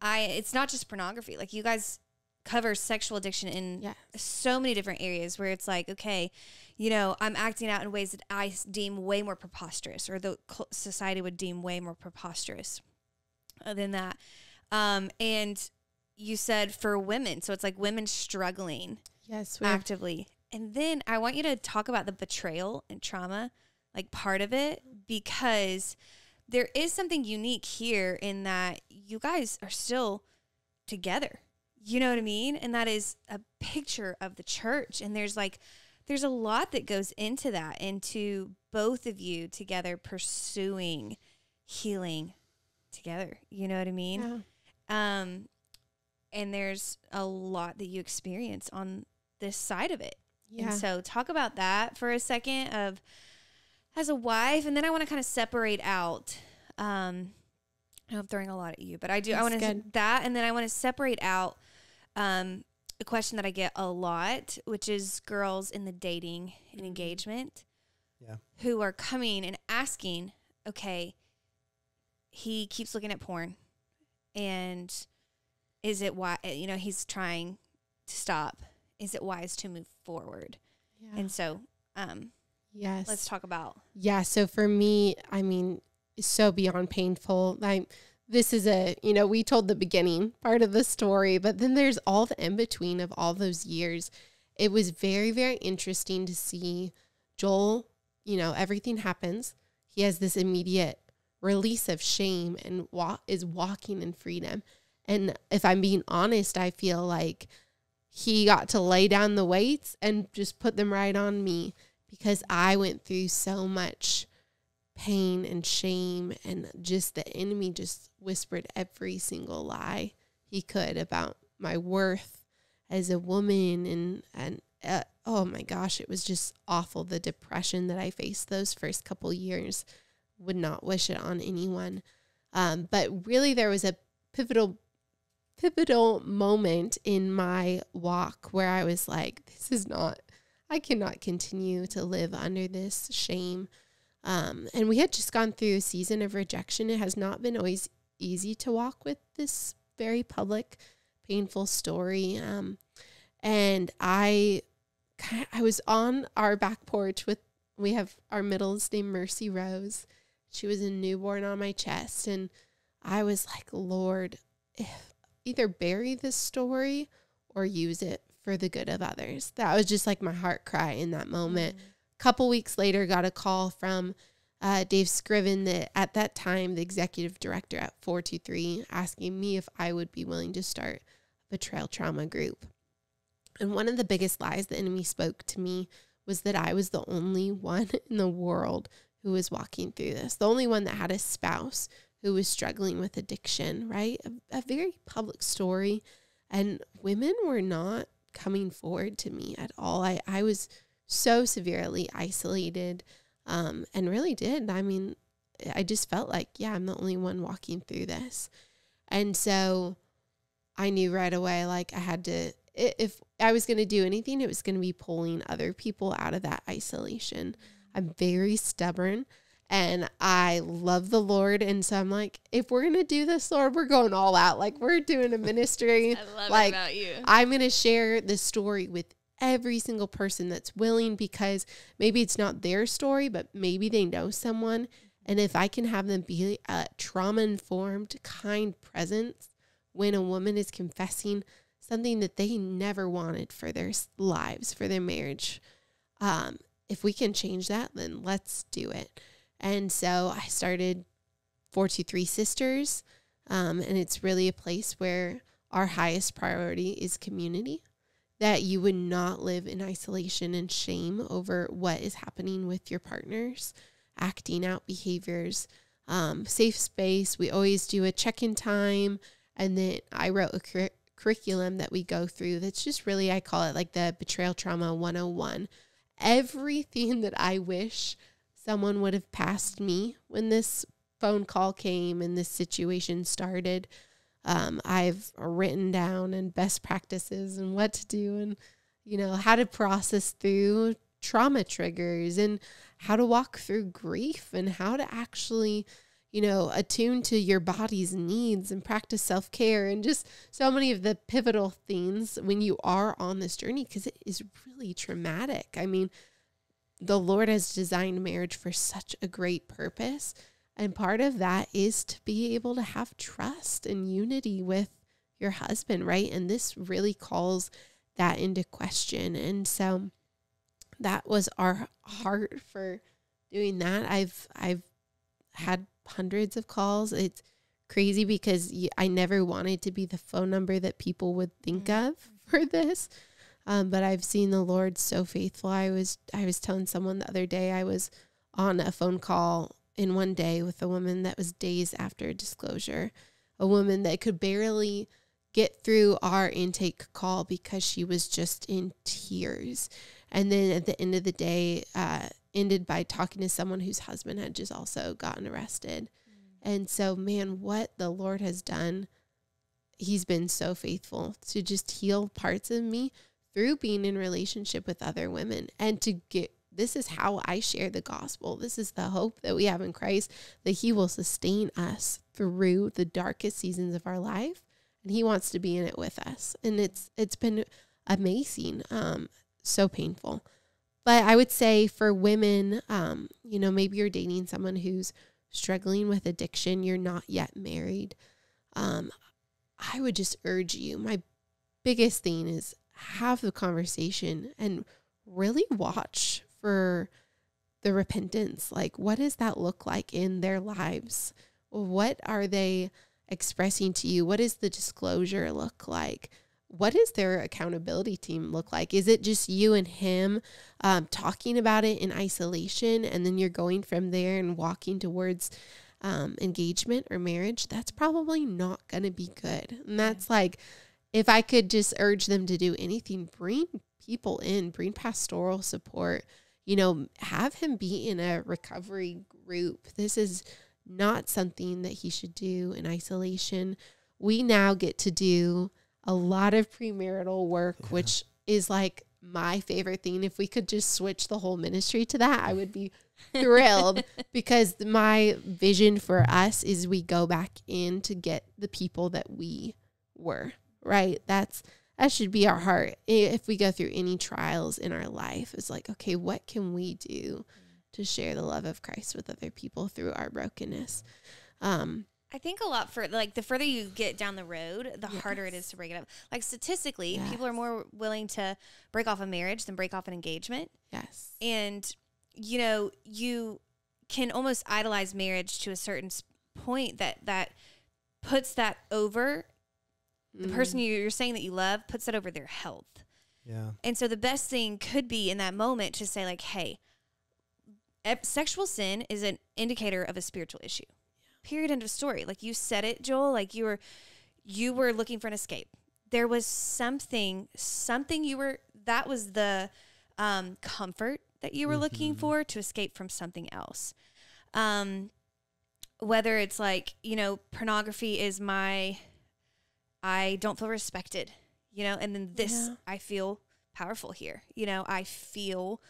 I it's not just pornography. Like you guys cover sexual addiction in Yes. so many different areas where it's like, okay, you know, I'm acting out in ways that I deem way more preposterous or the society would deem way more preposterous uh, than that. Um, and you said for women, so it's like women struggling yes. Actively. And then I want you to talk about the betrayal and trauma, like part of it, because there is something unique here in that you guys are still together. You know what I mean? And that is a picture of the church. And there's like, there's a lot that goes into that, into both of you together pursuing healing together. You know what I mean? yeah. Um, and there's a lot that you experience on this side of it. Yeah. And so talk about that for a second of as a wife, and then I want to kind of separate out. Um, I know I'm throwing a lot at you, but I do. I want to that, and then I want to separate out um, a question that I get a lot, which is girls in the dating and engagement, Yeah. who are coming and asking, okay, he keeps looking at porn, and is it why you know he's trying to stop? Is it wise to move forward? yeah. And so, um, yes. let's talk about Yeah. So for me, I mean, so beyond painful. I this is a you know we told the beginning part of the story, but then there's all the in between of all those years. It was very very interesting to see Joel. You know everything happens. He has this immediate release of shame and wa- is walking in freedom. And if I'm being honest, I feel like he got to lay down the weights and just put them right on me because I went through so much pain and shame and just the enemy just whispered every single lie he could about my worth as a woman and and uh, oh my gosh it was just awful. The depression that I faced those first couple years would not wish it on anyone. Um, but really there was a pivotal pivotal moment in my walk where I was like this is not I cannot continue to live under this shame. Um, and we had just gone through a season of rejection. It has not been always easy to walk with this very public, painful story. Um, and I, I was on our back porch with. We have our middle's named Mercy Rose. She was a newborn on my chest, and I was like, Lord, if either bury this story or use it for the good of others. That was just like my heart cry in that moment. A couple weeks later, got a call from uh, Dave Scriven, the, at that time the executive director at 423, asking me if I would be willing to start a betrayal trauma group. And one of the biggest lies the enemy spoke to me was that I was the only one in the world who was walking through this, the only one that had a spouse who was struggling with addiction, right? A, a very public story. And women were not coming forward to me at all. I, I was so severely isolated um, and really did. I mean, I just felt like, yeah, I'm the only one walking through this. And so I knew right away, like, I had to, if I was going to do anything, it was going to be pulling other people out of that isolation. I'm very stubborn and I love the Lord. And so I'm like, if we're going to do this, Lord, we're going all out. Like, we're doing a ministry. I love like, it about you. I'm going to share this story with every single person that's willing because maybe it's not their story, but maybe they know someone. And if I can have them be a trauma informed, kind presence when a woman is confessing something that they never wanted for their lives, for their marriage, um, if we can change that, then let's do it. And so I started 423 Sisters. Um, and it's really a place where our highest priority is community. That you would not live in isolation and shame over what is happening with your partners, acting out behaviors, um, safe space. We always do a check in time. And then I wrote a cur- curriculum that we go through that's just really, I call it like the Betrayal Trauma 101. Everything that I wish someone would have passed me when this phone call came and this situation started. Um, I've written down and best practices and what to do and you know how to process through trauma triggers and how to walk through grief and how to actually you know attune to your body's needs and practice self-care and just so many of the pivotal things when you are on this journey because it is really traumatic i mean the lord has designed marriage for such a great purpose and part of that is to be able to have trust and unity with your husband, right? And this really calls that into question. And so that was our heart for doing that. I've I've had hundreds of calls. It's crazy because I never wanted to be the phone number that people would think mm. of for this. Um, but I've seen the Lord so faithful. I was I was telling someone the other day I was on a phone call in one day with a woman that was days after disclosure, a woman that could barely get through our intake call because she was just in tears. And then at the end of the day, uh, ended by talking to someone whose husband had just also gotten arrested. And so, man, what the Lord has done, He's been so faithful to just heal parts of me through being in relationship with other women and to get this is how I share the gospel. This is the hope that we have in Christ that He will sustain us through the darkest seasons of our life, and He wants to be in it with us. And it's it's been amazing, um, so painful. But I would say for women, um, you know, maybe you're dating someone who's struggling with addiction, you're not yet married. Um, I would just urge you. My biggest thing is have the conversation and really watch for the repentance. Like, what does that look like in their lives? What are they expressing to you? What does the disclosure look like? What does their accountability team look like? Is it just you and him um, talking about it in isolation, and then you're going from there and walking towards um, engagement or marriage? That's probably not going to be good. And that's like, if I could just urge them to do anything, bring people in, bring pastoral support, you know, have him be in a recovery group. This is not something that he should do in isolation. We now get to do a lot of premarital work, Yeah. which is like my favorite thing. If we could just switch the whole ministry to that, I would be thrilled because my vision for us is we go back in to get the people that we were, right? That's that should be our heart. If we go through any trials in our life, it's like, okay, what can we do to share the love of Christ with other people through our brokenness? Um, I think a lot for like the further you get down the road, the harder it is to break it up. Like statistically, people are more willing to break off a marriage than break off an engagement. yes. And you know, you can almost idolize marriage to a certain point that that puts that over the person Mm. you- you're saying that you love puts that over their health. Yeah. And so the best thing could be in that moment to say like, "Hey, sexual sin is an indicator of a spiritual issue. Period. End of story. Like you said it, Joel. Like you were, you were looking for an escape. There was something, something you were. That was the um, comfort that you were looking for to escape from something else. Um, whether it's like you know, pornography is my. I don't feel respected, you know, and then this Yeah. I feel powerful here. You know, I feel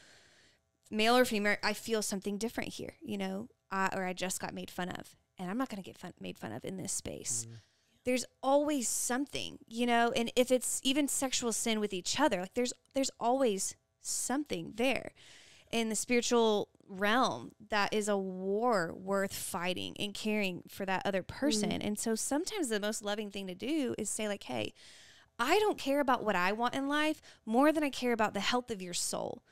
male or female, I feel something different here, you know, I, or I just got made fun of, and I'm not going to get fun, made fun of in this space. Mm. There's always something, you know, and if it's even sexual sin with each other, like there's there's always something there in the spiritual realm that is a war worth fighting and caring for that other person. Mm-hmm. And so sometimes the most loving thing to do is say like, "Hey, I don't care about what I want in life more than I care about the health of your soul.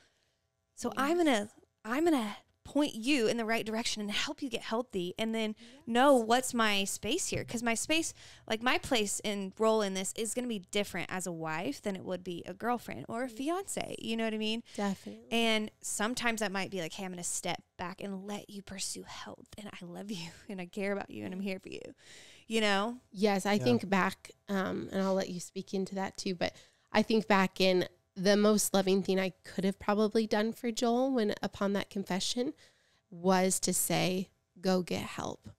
So I'm gonna I'm gonna point you in the right direction and help you get healthy and then know what's my space here. Because my space like my place and role in this is going to be different as a wife than it would be a girlfriend or a fiance you know what i mean? Definitely. and sometimes that might be like hey i'm going to step back and let you pursue health and i love you and i care about you and i'm here for you you know? Yes, I think back, um, and I'll let you speak into that too. But I think back in the most loving thing I could have probably done for Joel when upon that confession was to say, "Go get help."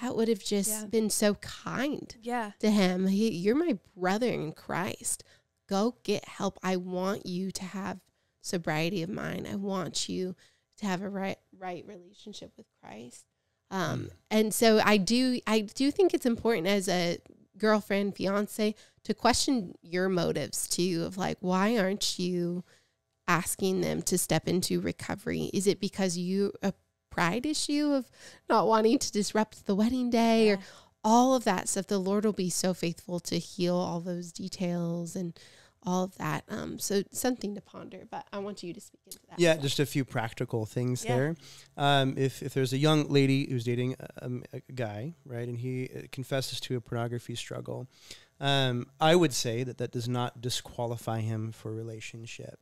That would have just Yeah. been so kind yeah to him. He, you're my brother in Christ. Go get help. I want you to have sobriety of mind. I want you to have a right right relationship with Christ. Um, and so I do I do think it's important as a girlfriend, fiance, to question your motives too of like why aren't you asking them to step into recovery? Is it because you a pride issue of not wanting to disrupt the wedding day or all of that stuff? The Lord will be so faithful to heal all those details and all of that. Um, so something to ponder. But I want you to speak into that. Yeah, just a few practical things Yeah. there. Um, if if there's a young lady who's dating a, a guy, right, and he uh, confesses to a pornography struggle, um, I would say that that does not disqualify him for a relationship.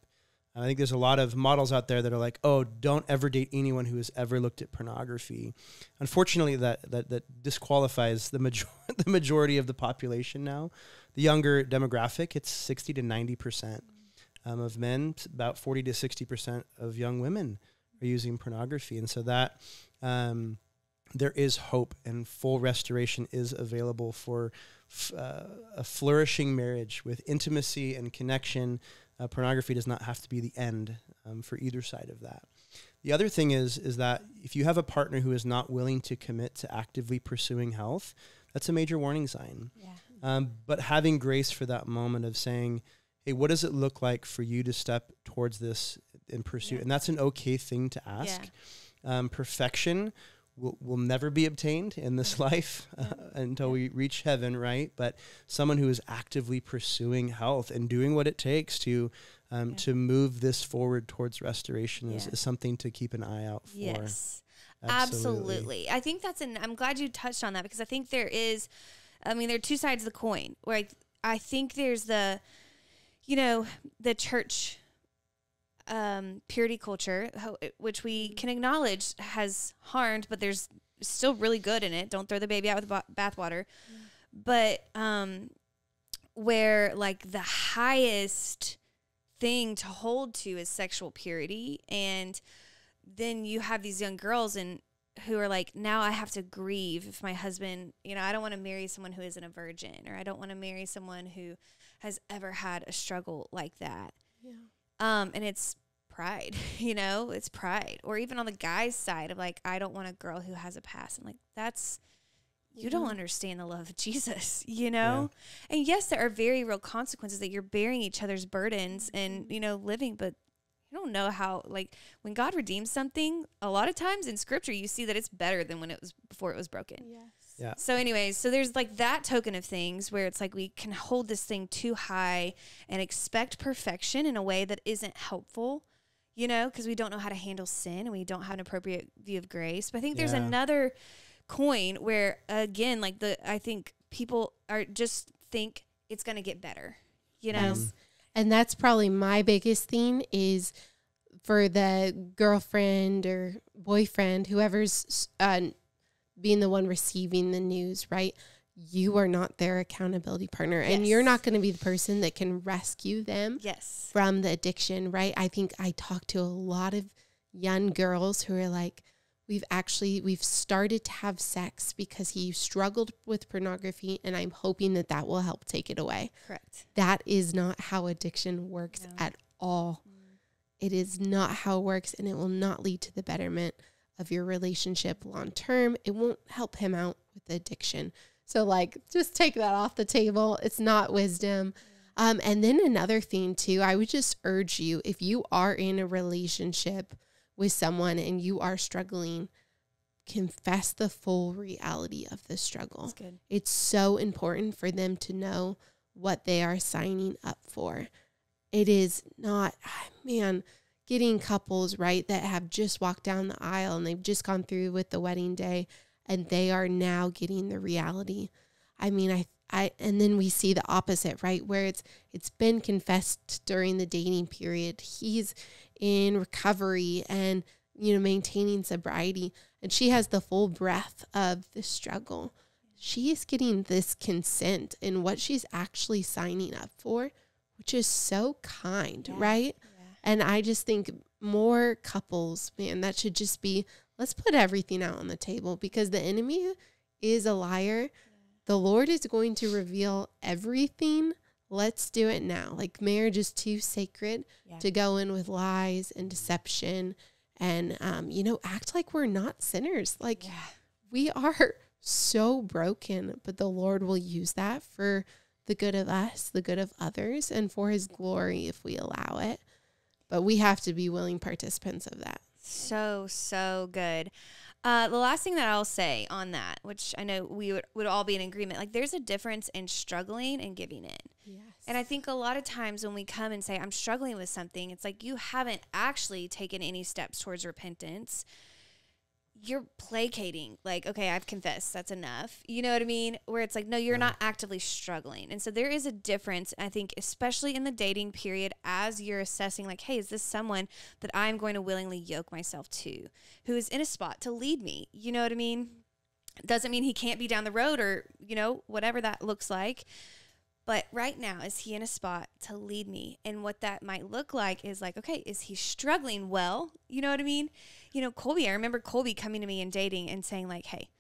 I think there's a lot of models out there that are like, "Oh, don't ever date anyone who has ever looked at pornography." Unfortunately, that that, that disqualifies the major- the majority of the population now. The younger demographic, it's 60 to 90 percent um, of men, about 40 to 60 percent of young women are using pornography, and so that um, there is hope and full restoration is available for f- uh, a flourishing marriage with intimacy and connection. Uh, pornography does not have to be the end um, for either side of that. The other thing is is that if you have a partner who is not willing to commit to actively pursuing health, that's a major warning sign. yeah Um, but having grace for that moment of saying, "Hey, what does it look like for you to step towards this and pursue?" Yeah. And that's an okay thing to ask. Um, perfection will, will never be obtained in this life uh, until we reach heaven, right? But someone who is actively pursuing health and doing what it takes to um, Yeah. to move this forward towards restoration is, Yeah. is something to keep an eye out for. Yes. Absolutely. I think that's an I'm glad you touched on that because I think there is I mean there are two sides of the coin. Where I, I think there's the you know, the church um purity culture ho- which we can acknowledge has harmed but there's still really good in it. Don't throw the baby out with the ba- bathwater. But um where like the highest thing to hold to is sexual purity and then you have these young girls and who are like now i have to grieve if my husband you know i don't want to marry someone who isn't a virgin or i don't want to marry someone who has ever had a struggle like that Yeah. Um and it's pride you know it's pride. Or even on the guy's side of like i don't want a girl who has a past. I'm like that's you don't understand the love of jesus you know? And yes there are very real consequences that you're bearing each other's burdens and you know living but you don't know how like when god redeems something a lot of times in scripture you see that it's better than when it was before it was broken. Yes. Yeah. so anyways so there's like that token of things where it's like we can hold this thing too high and expect perfection in a way that isn't helpful you know because we don't know how to handle sin and we don't have an appropriate view of grace but i think there's Yeah. another coin where again like the i think people are just think it's going to get better you know Yes. And that's probably my biggest thing is for the girlfriend or boyfriend, whoever's uh, being the one receiving the news, right? You are not their accountability partner, and you're not going to be the person that can rescue them Yes. from the addiction, right? I think I talk to a lot of young girls who are like, we've actually we've started to have sex because he struggled with pornography, and I'm hoping that that will help take it away. Correct. That is not how addiction works No. at all. Mm. It is not how it works, and it will not lead to the betterment of your relationship long term. It won't help him out with the addiction. So, like, just take that off the table. It's not wisdom. Um, and then another thing, too, I would just urge you if you are in a relationship with someone and you are struggling, confess the full reality of the struggle it's so important for them to know what they are signing up for. It is not, ah, man, getting couples, right, that have just walked down the aisle and they've just gone through with the wedding day and they are now getting the reality. I mean, I, I, and then we see the opposite, right, where it's, it's been confessed during the dating period. He's in recovery and, you know, maintaining sobriety and she has the full breadth of the struggle she is getting this consent in what she's actually signing up for, which is so kind, Yeah. right? Yeah. And I just think more couples, man, that should just be let's put everything out on the table because the enemy is a liar. The Lord is going to reveal everything. Let's do it now. Like marriage is too sacred Yeah. to go in with lies and deception and um, you know, act like we're not sinners. Like Yeah. we are so broken, but the Lord will use that for the good of us, the good of others, and for his glory if we allow it. But we have to be willing participants of that. So, so good. Uh, the last thing that I'll say on that, which I know we would, would all be in agreement, like there's a difference in struggling and giving in. Yes. And I think a lot of times when we come and say, I'm struggling with something, it's like you haven't actually taken any steps towards repentance. You're placating, like, okay, I've confessed, that's enough. You know what I mean? Where it's like, no, you're not actively struggling. And so there is a difference, I think, especially in the dating period, as you're assessing, like, hey, is this someone that I'm going to willingly yoke myself to, who is in a spot to lead me? You know what I mean? Doesn't mean he can't be down the road or, you know, whatever that looks like. But right now, is he in a spot to lead me? And what that might look like is like, okay, is he struggling well? You know what I mean? You know, Colby, I remember Colby coming to me and dating and saying, like, hey,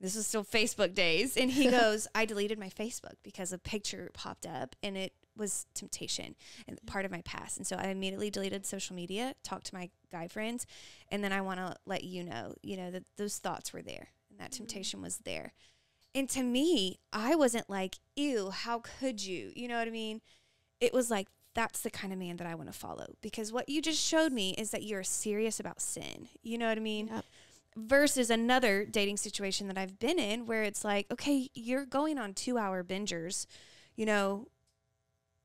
this is still Facebook days. And he goes, I deleted my Facebook because a picture popped up and it was temptation and part of my past. And so I immediately deleted social media, talked to my guy friends, and then I want to let you know, you know, that those thoughts were there and that mm-hmm. temptation was there. And to me, I wasn't like, ew, how could you? You know what I mean? It was like, that's the kind of man that I want to follow because what you just showed me is that you're serious about sin. You know what I mean? Yep. Versus another dating situation that I've been in where it's like, okay, you're going on two hour bingers, you know,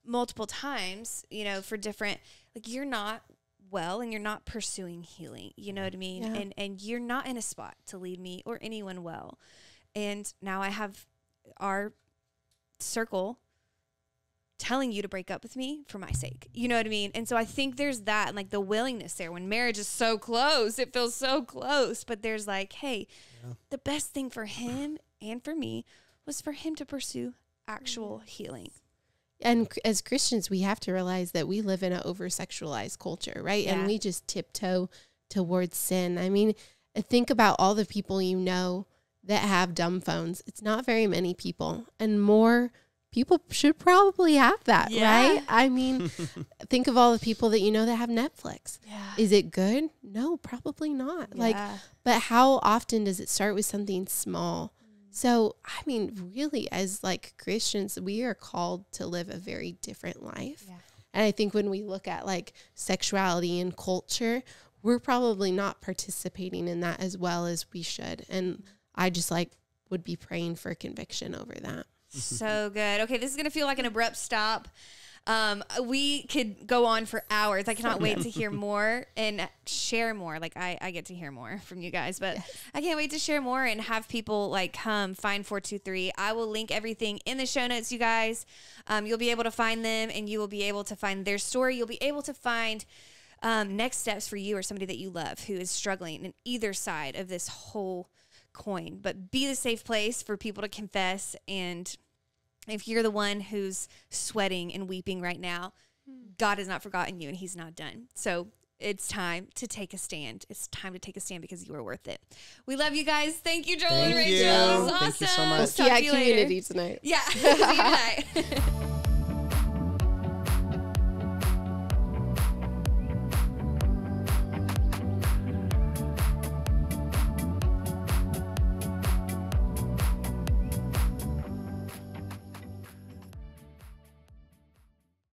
multiple times, you know, for different, like you're not well and you're not pursuing healing. You know what I mean? Yeah. And and you're not in a spot to lead me or anyone well. And now I have our circle telling you to break up with me for my sake. You know what I mean? And so I think there's that and like the willingness there when marriage is so close, it feels so close, but there's like, hey, Yeah. the best thing for him and for me was for him to pursue actual healing. And as Christians, we have to realize that we live in an over sexualized culture, right? Yeah. And we just tiptoe towards sin. I mean, uh, think about all the people you know that have dumb phones. It's not very many people, and more people should probably have that, Yeah. right? I mean, think of all the people that you know that have Netflix. Yeah. Is it good? No, probably not. Like, but how often does it start with something small? So, I mean, really, as like Christians, we are called to live a very different life. Yeah. And I think when we look at like sexuality and culture, we're probably not participating in that as well as we should. And I just like would be praying for conviction over that. So good. Okay, this is gonna feel like an abrupt stop. Um, we could go on for hours. I cannot wait to hear more and share more. Like I, I get to hear more from you guys, but I can't wait to share more and have people like come find four two three. I will link everything in the show notes, you guys. Um, you'll be able to find them, and you will be able to find their story. You'll be able to find um, next steps for you or somebody that you love who is struggling in either side of this whole coin. But be the safe place for people to confess. And if you're the one who's sweating and weeping right now, God has not forgotten you and He's not done. So it's time to take a stand. It's time to take a stand because you are worth it. We love you guys. Thank you, Joel and Rachel. you. It was Thank you so much. We'll see you at to you later. community tonight. Yeah. See you tonight.